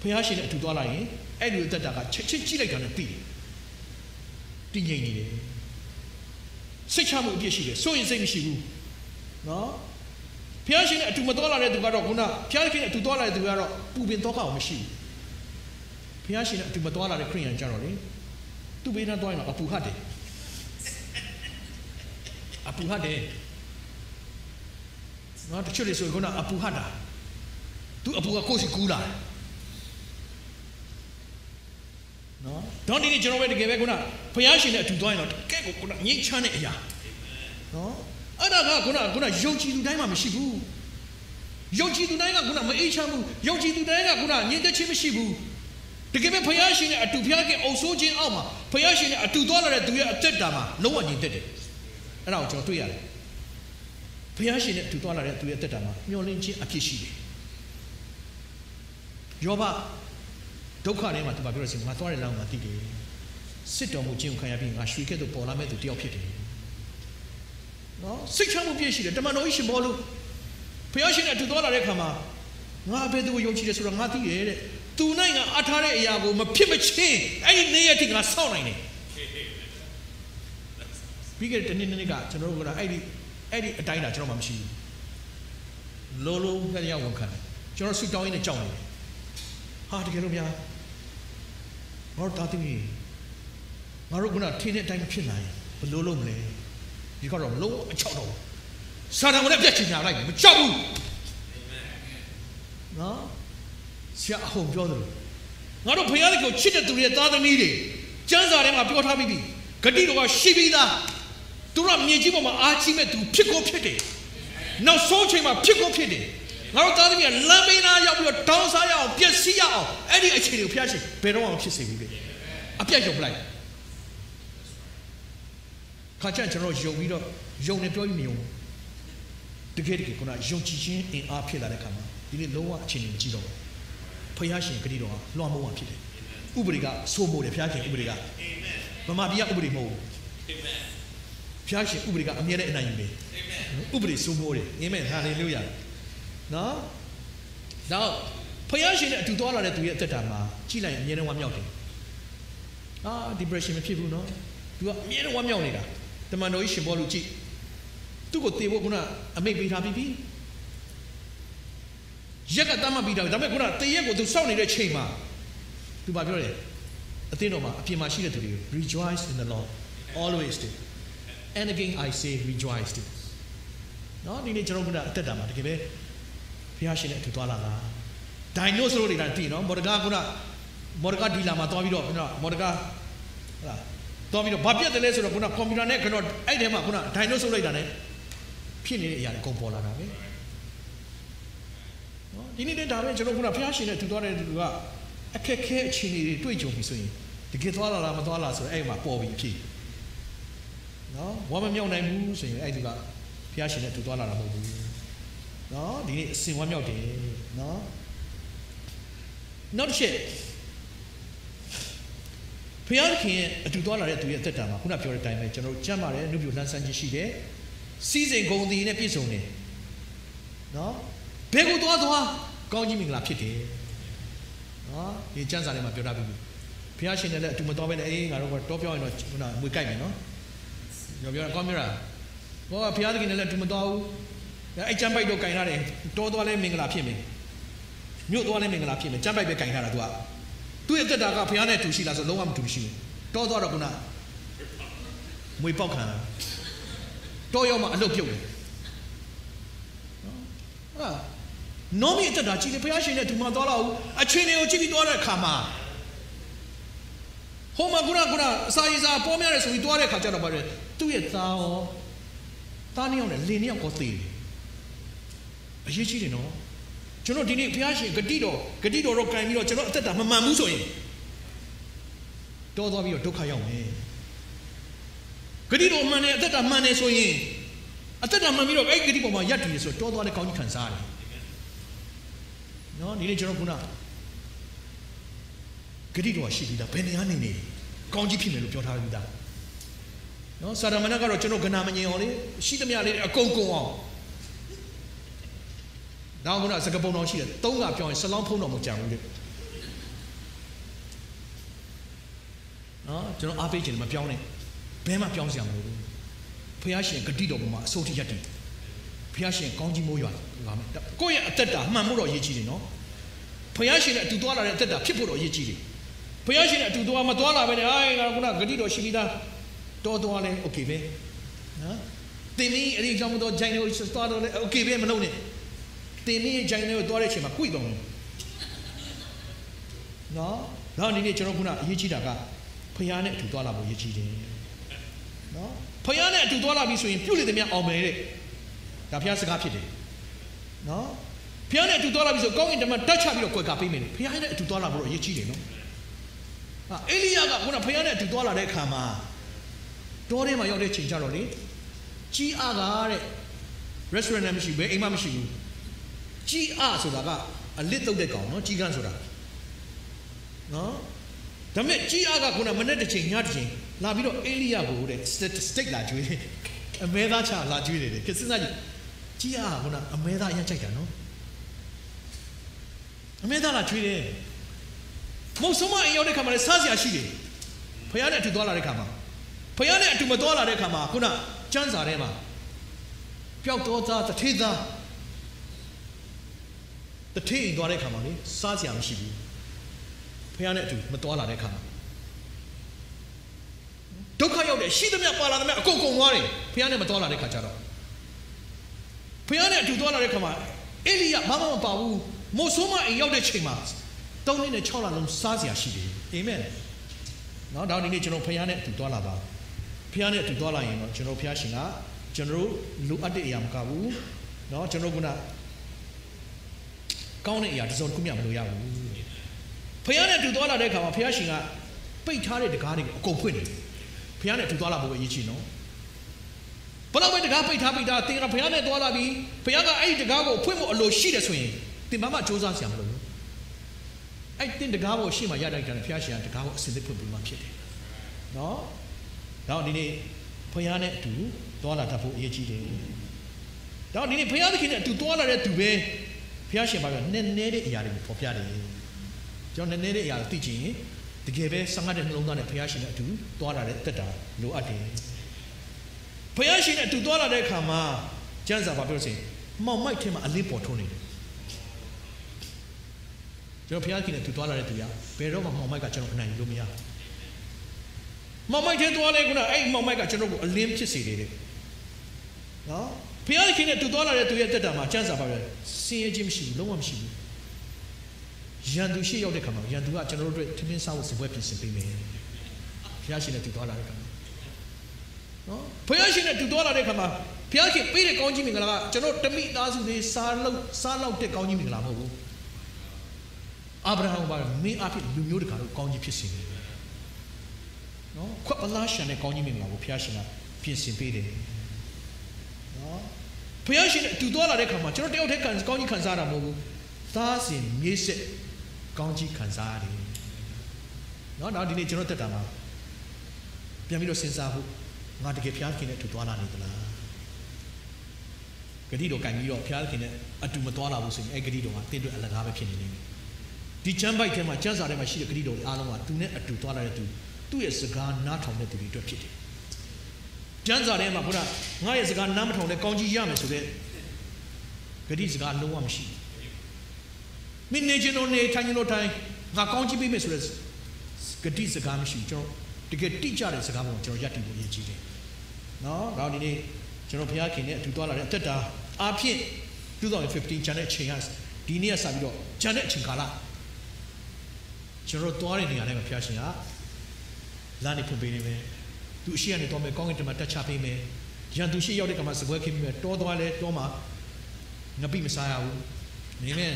ဘုရားရှင်နဲ့အတူသွားလိုက်ရင်အဲ့ဒီတက်တာကချက်ချင်းကြည့်လိုက်တာနဲ့ပြီးတည်ငြိမ်နေတယ်စိတ်ချမှုအပြည့်ရှိတယ်စိုးရင်စိတ်မရှိဘူးနော်ဘုရားရှင်နဲ့အတူမသွားလာတဲ့သူကတော့ခုနဘုရားရှင်နဲ့အတူသွားလာတဲ့သူကတော့ပူပင်တော့ကောက်မရှိဘူး ဘုရားရှင်နဲ့အတူမသွားလာတဲ့ခရိယန်ကြတော့လေသူ့ဘေးနဲ့သွားရင်တော့အပူဟတ်တယ်အပူဟတ်တယ်နော်တချို့လေဆိုရင်ခုနအပူဟတ်တာသူအပူကကိုယ်စီကူးလာတယ်နော်တော့ဒီနေ့ကျွန်တော်ပဲတကယ်ပဲခုနဘုရားရှင်နဲ့အတူသွားရင်တော့တကယ်ကိုခုနငြိမ်းချမ်းတဲ့အရာနော်အဲ့ဒါကခုနခုနယုံကြည်သူတိုင်းမှာမရှိဘူးယုံကြည်သူတိုင်းကခုနမအေးချမ်းဘူးယုံကြည်သူတိုင်းကခုနငြိမ်သက်ခြင်းမရှိဘူး တကယ်ပဲဖယားရှင်နဲ့အတူဖယားကအုပ်ဆိုးခြင်းအောက်မှာဖယားရှင်နဲ့အတူသွားလာတဲ့သူရဲ့အသက်တာမှာလုံးဝညီတက်တယ်အဲ့ဒါကိုကျွန်တော်တွေ့ရတယ်ဖယားရှင်နဲ့အတူသွားလာတဲ့သူရဲ့အသက်တာမှာမျောလင့်ခြင်းအဖြစ်ရှိတယ်ယောဘဒုက္ခထဲမှာသူပြောရစီငါသွားတဲ့လမ်းမှာတည်တယ်စစ်တော်မူခြင်းကိုခံရပြီးငါရွှေကဲ့သို့ပေါ်လာမဲ့သူတယောက်ဖြစ်တယ်နော်စိတ်ချမှုပြည့်ရှိတယ်တမန်တော်ကြီးရှင်ဘောလို့ဖယားရှင်နဲ့အတူသွားလာတဲ့အခါမှာငါဘယ်သူကိုယုံကြည်တယ်ဆိုတော့ငါသိတယ်တဲ့ သူနိုင်ကအထားတဲ့အရာကိုမဖြစ်မချင်းအဲ့ဒီနေ့ရက်ထိငါစောင့်နိုင်တယ်ပြီးခဲ့တဲ့တနေ့နေ့ကကျွန်တော်တို့ကအဲ့ဒီအဲ့ဒီအတိုင်းတာကျွန်တော်မှမရှိဘူးလောလောခရရဝန်ခံတယ်ကျွန်တော်ဆူတောင်းရင်းနဲ့ကြောက်နေတယ်ဟာတကယ်လို့များငါတို့တာသမီးငါတို့ကထင်းတဲ့အတိုင်းမဖြစ်နိုင်ဘယ်လိုလုပ်မလဲဒီကတော့လုံးအချောက်တော့စာတန်ကိုလည်းပြတ်ချင်ညာလိုက်မကြောက်ဘူးနော် ဆရာအဟုန်ပြောတယ်ငါတို့ဖခင်ကိုချစ်တဲ့သူတွေသားသမီးတွေကျမ်းစာထဲမှာပြောထားပြီးပြီဂတိတော်ကရှိပြီးသားသူတို့မြေကြီးပေါ်မှာအားကြီးမဲ့သူဖြစ်ကိုဖြစ်တယ်နောက်ဆုံးချိန်မှာဖြစ်ကိုဖြစ်တယ်ငါတို့သားသမီးကလမ်းမင်းသားရောက်ပြီးတော့တောင်းစားရအောင်ပျက်စီးရအောင်အဲ့ဒီအခြေအနေကိုဖျားရှင်ဘယ်တော့မှဖြစ်စေဘူးလေအပြတ်ရုံပလိုက်ခါကျကျွန်တော်ယုံပြီးတော့ယုံနေပြောပြီးမယုံတကယ်တကယ်ခုနယုံကြည်ခြင်းအင်အားဖြစ်လာတဲ့ခါမှာဒီနေ့လုံးဝအခြေအနေမကြည့်တော့ဘူး ဖယားရှင်ဂတိတော်ကလွှမ်းမိုးမှာဖြစ်တယ်ဥပဒေကစိုးမိုးတယ်ဖယားရှင်ဥပဒေကမမပြည်ကဥပဒေမဟုတ်ဘူးဖယားရှင်ဥပဒေကအမြဲတမ်းအနိုင်ယူတယ်ဥပဒေစိုးမိုးတယ်အာမင်ဟာလေလုယာနော်နောက်ဖယားရှင်နဲ့အတူသွားလာတဲ့သူရဲ့အသက်တာမှာကြည်လိုက်ရင်အမြဲတမ်းဝမ်းမြောက်တယ်အာ depression မဖြစ်ဘူးနော်သူကအမြဲတမ်းဝမ်းမြောက်နေတာတမန်တော်ကြီးရှင်ဘောလူကြည့်သူ့ကိုတေဖို့ခုနအမိတ်ပေးထားပြီးပြီ ရက်ကတမ်းမပြီးတာဒါပေမဲ့ခုနတရက်ကိုသူစောင့်နေတဲ့ချိန်မှာသူဘာပြောလဲအသင်းတော်မှာအပြင်မှာရှိတဲ့သူတွေ rejoice in the Lord always do and again I say rejoice do နော်ဒီနေ့ကျွန်တော်ကအသက်တာမှာတကယ်ပဲဖះရှင်နဲ့အတူသွားလာလားဒိုင်နိုဆိုလို့နေတာတည်နော်မော်ဒကာကမော်ဒကာဒီလာမှာသွားပြီးတော့နော်မော်ဒကာဟလာသွားပြီးတော့ဘာပြတ်တယ်လဲဆိုတော့ခုနကွန်ပျူတာနဲ့ကတော့အဲ့ထဲမှာခုနဒိုင်နိုဆိုလိုက်တာ ਨੇ ဖြစ်နေတဲ့အရာတွေအကုန်ပေါ်လာတာပဲ နော်ဒီနေ့တည်းဒါပဲကျွန်တော်ခုနဖះရှင်နဲ့အတူသွားတဲ့လူကအခက်ခဲအခြေအနေတွေတွေ့ကြုံပြီဆိုရင်တကယ်သွားလာလားမသွားလားဆိုတော့အဲ့မှာပေါ်ပြီးဖြစ်နော်ဝမ်းမမြောက်နိုင်ဘူးဆိုရင်အဲ့ဒီကဖះရှင်နဲ့အတူသွားလာတာမဟုတ်ဘူးနော်ဒီနေ့အစင်ဝမ်းမြောက်တယ်နော်နောက်တစ်ချက်ဖျားခင်ရဲ့အတူသွားလာတဲ့သူရဲ့အသက်တာမှာခုနပြောတဲ့အတိုင်းပဲကျွန်တော်တို့ကြမ်းပါတယ်နှုတ်ပြလှမ်းဆန်းခြင်းရှိတယ်စီစဉ်ဂုံတည်နဲ့ပြည့်စုံတယ်နော် ဘယ်ကိုသွားသွားကောင်းကြီးမင်္ဂလာဖြစ်တယ်နော်ဒီကျမ်းစာထဲမှာပြောထားပြီးဘုရားရှင်နဲ့လည်းအတူမတော်ပဲလေအေးငါတို့ကတော့ပြောရင်တော့ခုနမွေကြိုက်မယ်နော်ပြောပြောကောင်းမြတ်ဘောကဘုရားသခင်နဲ့လည်းအတူမတော်ဘူးအဲ့ကျမ်းပိုက်တော့ကင်ထားတယ်တော်သွားလဲမင်္ဂလာဖြစ်မယ်မြို့သွားလဲမင်္ဂလာဖြစ်မယ်ကျမ်းပိုက်ပဲကင်ထားတာသူကသူ့ရဲ့တက်တာကဘုရားနဲ့တူရှိလားဆိုလုံးဝမတူရှိဘူးတော်သွားတော့ခုနမွေပေါက်ခံတော်ရောက်မှအလုတ်ပြုတ်တယ်ဟာ နော်မီတက်တာကြည့်လေဘုရားရှင်နဲ့ဒီမှာသွားလာဦးအချင်းတွေကိုကြည့်ပြီးသွားတဲ့အခါမှာဟိုမှာခုနကကအစာရည်စာပေါ်များတယ်ဆိုပြီးသွားတဲ့အခါကျတော့ပါတယ်သူ့ရဲ့သားရောသားနှစ်ယောက်နဲ့လင်နှစ်ယောက်ကိုသေတယ်အရေးကြီးတယ်နော်ကျွန်တော်ဒီနေ့ဘုရားရှင်ဂတိတော်ဂတိတော်တော့ကင်ပြီးတော့ကျွန်တော်အသက်တာမမှန်ဘူးဆိုရင်တော်သွားပြီးတော့ဒုက္ခရောက်မယ်ဂတိတော်မှန်တယ်အသက်တာမှန်တယ်ဆိုရင်အသက်တာမှန်ပြီးတော့အဲ့ဂတိပေါ်မှာရပ်တည်ရဆိုတော်သွားတဲ့ကောင်းကြီးခံစားရတယ် နော်ဒီနေ့ကျွန်တော်ခုနဂတိတော်ရှိပြီးသားဘယ်နေရာနေနေကောင်းကြီးဖြစ်မယ်လို့ပြောထားပြီးသားနော်စာရမဏေကတော့ကျွန်တော်ကနာမငြိမ်အောင်လေရှိသမျှလေးအကုန်ကုန်အောင်နောက်ခုနစကပုံတော်ရှိတယ်သုံးကပြောရင်ဆလောင်းဖုံးတော်မကြံဘူးလေနော်ကျွန်တော်အားပေးခြင်းမပြောင်းနဲ့ဘဲမှပြောင်းစရာမလိုဘူးဖះရှင်ဂတိတော်ပေါ်မှာအစိုးထိရက်တည် ဖះရှင်ကောင်းကြီးမိုးရွာလာမယ်ကိုယ့်ရဲ့အသက်တာမှန်မှုတော့အရေးကြီးတယ်နော်ဖះရှင်နဲ့အတူသွားလာတဲ့အသက်တာဖြစ်ဖို့တော့အရေးကြီးတယ်ဖះရှင်နဲ့အတူသွားမသွားလာပဲနဲ့ဟာငါကဂတိတော်ရှိပြီးသားတော်တော်လဲโอเคပဲနော်တင်ပြီးအဲ့ဒီကြောင့်မတော်ဂျိုင်းလေးကိုသွားတော့လဲโอเคပဲမလုပ်နဲ့တင်ပြီးဂျိုင်းလေးကိုသွားတဲ့အချိန်မှာကြွိတော့တယ်နော်နောက်ဒီနေ့ကျွန်တော်ခုနအရေးကြီးတာကဖះနဲ့အတူသွားလာဖို့အရေးကြီးတယ်နော်ဖယားနဲ့အတူသွားလာပြီဆိုရင်ပြုတ်လေသည်များအောင်မယ်တဲ့ ဒါဖယားစကားဖြစ်တယ်နော်ဖယားနဲ့အတူသွားလာပြီဆိုကောင်းကင်တမန်တက်ချပြီးတော့ကွယ်ကာပေးမယ်ဖယားနဲ့အတူသွားလာဖို့အရေးကြီးတယ်နော်ဟာအေလိယကခုနဖယားနဲ့အတူသွားလာတဲ့အခါမှာတောထဲမှာရောက်တဲ့ချိန်ကျတော့လေကြီးအားကတဲ့ restaurant နဲ့မရှိဘဲအိမ်မမရှိဘူးကြီးအားဆိုတာကအလစ်တုတ်တဲ့ကောင်နော်ကြီးကန်းဆိုတာနော်ဒါပေမဲ့ကြီးအားကခုနမနေ့တစ်ချိန်ညတစ်ချိန်လာပြီးတော့အေလိယကိုတဲ့ statistic လာကျွေးတယ်အမဲသားချလာကျွေးတယ်ကစဉ်းစားကြည့် ကြီးအားခုနအမဲသားအရင်ကြိုက်တာနော်အမဲသားလာကျွေးတယ်မုတ်ဆုံးမအိမ်ရောက်တဲ့ခါမှာလည်းစားစရာရှိတယ်ဖယားနဲ့အတူသွားလာတဲ့ခါမှာဖယားနဲ့အတူမသွားလာတဲ့ခါမှာခုနကျန်းစာထဲမှာပျောက်တော့သားတထေးသားတထေးအိမ်သွားတဲ့ခါမှာလေစားစရာမရှိဘူးဖယားနဲ့အတူမသွားလာတဲ့ခါမှာဒုက္ခရောက်တယ်ရှိသမျှပါလာသမျှအကုန်ကုန်သွားတယ်ဖခင်နဲ့မတော်လာတဲ့ခါကျတော့ ဖခင်နဲ့အတူတော်လာတဲ့ခါမှာအေလိယမမမပါဘူးမို့ဆိုးမအိမ်ရောက်တဲ့ချိန်မှာ၃နှစ်နဲ့6လလုံးစားစရာရှိတယ်အာမင်နော်ဒါဒီနေ့ကျွန်တော်ဖခင်နဲ့အတူတော်လာပါဖခင်နဲ့အတူတော်လာရင်တော့ကျွန်တော်ဖခင်ရှင်ကကျွန်တော်လိုအပ်တဲ့အရာမကဘူးနော်ကျွန်တော်ကကောင်းတဲ့အရာတစ်စုံတစ်ခုမျှမလိုရဘူးဖခင်နဲ့အတူတော်လာတဲ့ခါမှာဖခင်ရှင်ကပိတ်ထားတဲ့တကားတွေကိုအကုန်ဖွင့်တယ်ဖះနဲ့ထူသွားလာဖို့အရေးကြီးနော် ဘလောက်ပဲတကားပိတ်ထားပိတ်ထားတင်ကဖះနဲ့သွားလာပြီးဖះကအဲ့ဒီတကားကိုဖွင့်ဖို့အလိုရှိတယ်ဆိုရင်တင်ဘာမှစူးစမ်းစရာမလိုဘူးအဲ့တင်တကားကိုရှေ့မှာရတိုက်တယ်ဖះရှင်ကတကားကိုအစင်သစ်ဖွင့်ပြီးမှဖြစ်တယ်နော်တော့ဒီနေ့ဖះနဲ့အတူသွားလာတတ်ဖို့အရေးကြီးတယ်တော့ဒီနေ့ဖះသခင်နဲ့အတူသွားလာတဲ့သူပဲဖះရှင်ဘာပြောနည်းနည်းတဲ့အရာတွေကိုပေါ်ပြတယ်ကျွန်တော်နည်းနည်းတဲ့အရာကိုသိချင်ရင်တကယ်ပဲဆံငတ်တဲ့နှလုံးသားနဲ့ဘုရားရှင်နဲ့အတူသွားလာတဲ့တက်တာလိုအပ်တယ် ဘုရားရှင်နဲ့အတူသွားလာတဲ့အခါမှာကျမ်းစာဘာပြောလို့ဆိုရင်မောင်မိုက်ထဲမှာအလင်းပေါ်ထွန်းနေတယ်ကျွန်တော်ဘုရားခင်နဲ့အတူသွားလာတဲ့သူကဘယ်တော့မှမောင်မိုက်ကကျွန်တော်အနိုင်လို့မရမောင်မိုက်ထဲသွားလဲခုနအဲ့မောင်မိုက်ကကျွန်တော်ကိုအလင်းဖြစ်စေတယ်တဲ့နော်ဖခင်ခင်နဲ့တူသွားလာတဲ့သူရဲ့တက်တာမှာကျမ်းစာပါပဲစင်ရခြင်းမရှိဘူးလုံးဝမရှိဘူးရန်သူရှိရောက်တဲ့ခါမှာရန်သူကကျွန်တော်တို့အတွက်ထမင်းစားဖို့စပွဲပြင်ဆင်ပေးမယ်ဖခင်နဲ့တူသွားလာတဲ့ခါမှာ နော်ဖခင်နဲ့တူသွားလာတဲ့ခါမှာဖခင်ပေးတဲ့ကောင်းကြီးမင်္ဂလာကကျွန်တော်တမိသားစုတွေစားလို့စားလောက်တဲ့ကောင်းကြီးမင်္ဂလာမဟုတ်ဘူးအာဗြဟံကမင်းအဖြစ်လူမျိုးတကာတို့ကောင်းကြီးဖြစ်စေတယ်နော်ခွက်ပလားရှန်တဲ့ကောင်းကြီးမင်္ဂလာကိုဖခင်ကပြင်ဆင်ပေးတယ်နော်ဖခင်ရှင်နဲ့တူသွားလာတဲ့ခါမှာကျွန်တော်တယောက်တည်းခံကောင်းကြီးခံစားတာမဟုတ်ဘူးသားစဉ်မြေးဆက်ကောင်းကြီးခံစားရတယ်နော်နောက်ဒီနေ့ကျွန်တော်တက်တာမှာပြန်ပြီးတော့စဉ်းစားဖို့ ငါတကယ်ဖခင်နဲ့တူသွားလာနေသလားဂတိတော်ကံပြီးတော့ဖခင်နဲ့အတူမသွားလာဘူးဆိုရင်အဲ့ဂတိတော်ကတင်းတွက်အလကားပဲဖြစ်နေနေတယ်ဒီချမ်းပိုက်ထဲမှာကျမ်းစာထဲမှာရှိတဲ့ဂတိတော်တွေအားလုံးကသူနဲ့အတူသွားလာတဲ့သူသူ့ရဲ့စကားနားထောင်တဲ့သူတွေအတွက်ဖြစ်တယ်ကျမ်းစာထဲမှာဘုရားငါရဲ့စကားနားမထောင်တဲ့ကောင်းကြီးရမယ်ဆိုတဲ့ဂတိစကားလုံးဝမရှိဘူးမင်းနေချင်လို့နေထိုင်ချင်လို့ထိုင်ငါကောင်းကြီးပေးမယ်ဆိုတဲ့ဂတိစကားမရှိကျွန်တော် တကယ်တိကျတဲ့စကားပေါ်ကျွန်တော်ယက်တည်ဖို့အရေးကြီးတယ်နော်ဒါဒီနေ့ကျွန်တော်ဘုရားခင်နဲ့အတူသွားလာတဲ့အသက်တာအဖြစ်2015ဂျန်တဲ့အချိန်ကဒီနေ့ကစပြီးတော့ဂျန်တဲ့အချိန်ကာလကျွန်တော်သွားတဲ့နေရာတိုင်းမှာဘုရားရှင်ကလာနေဖွင့်ပေးနေမယ်သူအရှိကနေတော့မယ်ကောင်းကင်တမတက်ချပေးမယ်ရန်သူရှိရောက်တဲ့ကမှာစပွဲခင်းပြီးမယ်တောသွားလဲတောမှာငပိမစားရဘူးနေမယ်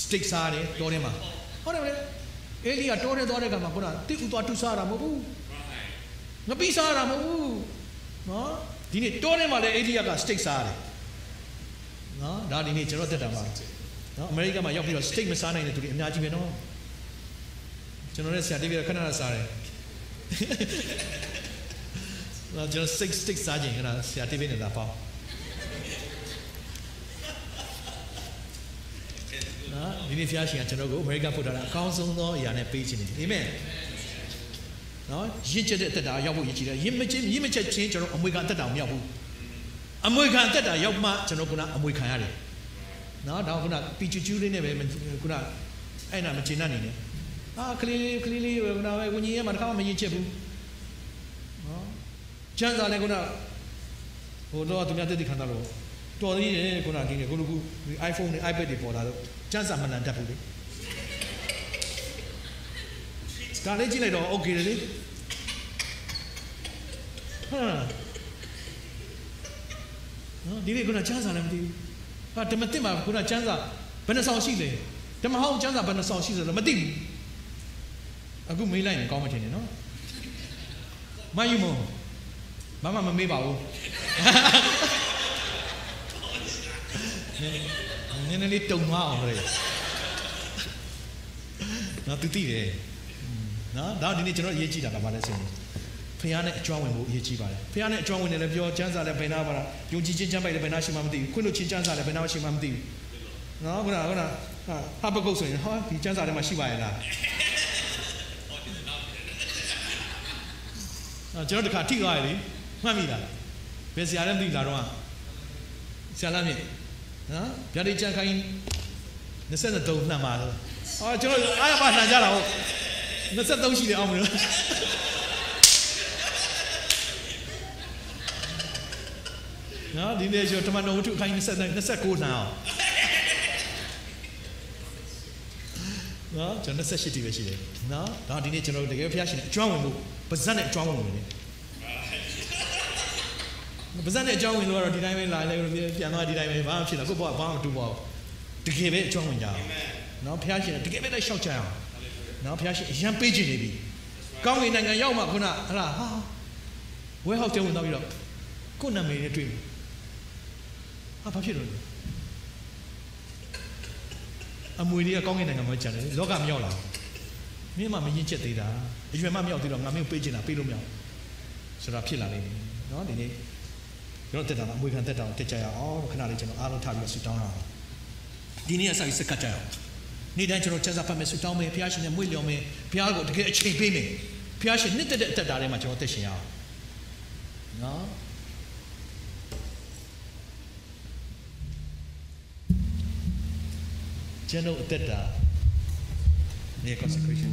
စတိတ်စားတယ်တောထဲမှာဟုတ်တယ်မလား အေလီကတောထဲသွားတဲ့ကမှာခုနတိဥသွားတူစားတာမဟုတ်ဘူးငပိစားတာမဟုတ်ဘူးနော်ဒီနေ့တောထဲမှာလည်းအေလီကစတိတ်စားတယ်နော်ဒါဒီနေ့ကျွန်တော်တက်တာမှာနော်အမေရိကန်မှာရောက်ပြီးတော့စတိတ်မစားနိုင်တဲ့သူတွေအများကြီးပဲနော်ကျွန်တော်လည်းဆရာတေးပြီးခဏခဏစားတယ်နော်ကျွန်တော် six stick စားခြင်းကဆရာတေးပြီးနေတာပေါ့ နော်ဒီနေ့ဖျားရှင်ကကျွန်တော်ကိုအမေရိကန်ပို့ထားတာအကောင်းဆုံးသောအရာနဲ့ပေးခြင်းတယ်အာမင်နော်ရင့်ကျက်တဲ့အသက်တာရောက်ဖို့ရည်ကြည်တယ်ရင့်မချင်းရင့်မချက်ချင်းကျွန်တော်အမွေခံအသက်တာမရောက်ဘူးအမွေခံအသက်တာရောက်မှကျွန်တော်ကအမွေခံရတယ်နော်ဒါကခုနပီချူချူလေးနဲ့ပဲခုနအဲ့နာမချင်နဲ့နေနေအာကလေးလေးကလေးလေးပဲခုနပဲဝิญဉ်ရဲ့မှာတစ်ခါမှမရင့်ချက်ဘူးနော်ကျန်းစာလည်းခုနဟိုတော့သူများတက်တည်ခံတာလို့တော်သေးတယ်ခုနကင်းခုနက iPhone နဲ့ iPad တွေပေါ်လာတော့ ကျန်းစာမလန်တတ်ဘူးလေဒါလေးကြည့်လိုက်တော့ okay လေဟာနော်ဒီနေ့ခုနကျန်းစာလည်းမသိဘူးဟာဓမ္မသစ်မှာခုနကျန်းစာဘယ်နှဆောင်ရှိလဲဓမ္မဟောင်းကျန်းစာဘယ်နှဆောင်ရှိလဲမသိဘူးအခုမေးလိုက်ရင်ကောင်းမှထင်တယ်နော်မယူမမမမမေးပါဘူး နည်းနည်းလေးတုံသွားအောင်လေနော်သူသိတယ်နော်ဒါဒီနေ့ကျွန်တော်အရေးကြီးတာကဘာလဲဆိုရင်ဖခင်နဲ့အကျွမ်းဝင်ဖို့အရေးကြီးပါတယ်ဖခင်နဲ့အကျွမ်းဝင်တယ်လည်းပြောကျမ်းစာလည်းဘယ်နာပါလားယုံကြည်ခြင်းကျမ်းပိုက်လည်းဘယ်နာရှိမှမသိဘူးခွင့်လို့ချင်းကျမ်းစာလည်းဘယ်နာရှိမှမသိဘူးနော်ခုနကခုနဟာဟာပကုတ်ဆိုရင်ဟာဒီကျမ်းစာထဲမှာရှိပါရဲ့လားအဲကျွန်တော်တခါထိသွားရလေမှတ်မိလားဘယ်ဆရာလဲမသိလားတော့ဆရာလားမြင် နော်ဗျာဒိတ်ချန်ခိုင်း23နှံပါလို့အော်ကျွန်တော်အားရပါနှံကြတာဟုတ်23ရှိတယ်အောင်မလို့နော်ဒီနေ့ကျွန်တော်တမန်တော်ဝတ္ထုခိုင်း29 29နှံအောင်နော်ကျွန်တော်28တိပဲရှိတယ်နော်ဒါဒီနေ့ကျွန်တော်တကယ်ဖျားရှင်အကျွမ်းဝင်မှုပါဇက်နဲ့အကျွမ်းဝင်မှုနေ ပါဇက်နဲ့အကျွမ်းဝင်လို့ကတော့ဒီတိုင်းပဲလာလိုက်ပြန်သွားဒီတိုင်းပဲဘာမှဖြစ်တာကိုယ့်ဘဝဘာမှမတူပါဘူးတကယ်ပဲအကျွမ်းဝင်ကြအောင်နော်ဖျားရှင်တကယ်ပဲလိုက်ရှောက်ကြအောင်နော်ဖျားရှင်အရန်ပေးခြင်းနေပြီကောင်းကင်နိုင်ငံရောက်မှခုနဟလာဟာဝဲဟောက်တဲဝင်တော့ပြီးတော့ကိုယ်နာမည်နဲ့တွေ့ပြီဟာဘာဖြစ်လို့လဲအမွေတွေကကောင်းကင်နိုင်ငံမှာကျန်တယ်လောကမရောက်လာမင်းမှမရင်ချက်သေးတာအရွယ်မှမရောက်သေးတော့ငါမင်းပေးချင်တာပေးလို့မရဆိုတာဖြစ်လာနေတယ်နော်ဒီနေ့ ကျွန်တော်တက်တာအမွေခံတက်တာကိုတက်ကြရအောင်ခဏလေးကျွန်တော်အားလုံးထားပြီးဆူတောင်းတာဒီနေ့အစားစက်ကတ်ကြရအောင်နေ့တိုင်းကျွန်တော်ချက်စားဖတ်မယ်ဆူတောင်းမယ်ဘုရားရှင်နဲ့မွေ့လျော်မယ်ဘုရားကိုတကယ်အချိန်ပေးမယ်ဘုရားရှင်နှစ်သက်တဲ့အသက်တာထဲမှာကျွန်တော်တက်ရှင်ရအောင်နော်ကျွန်တော်အသက်တာနေ consecration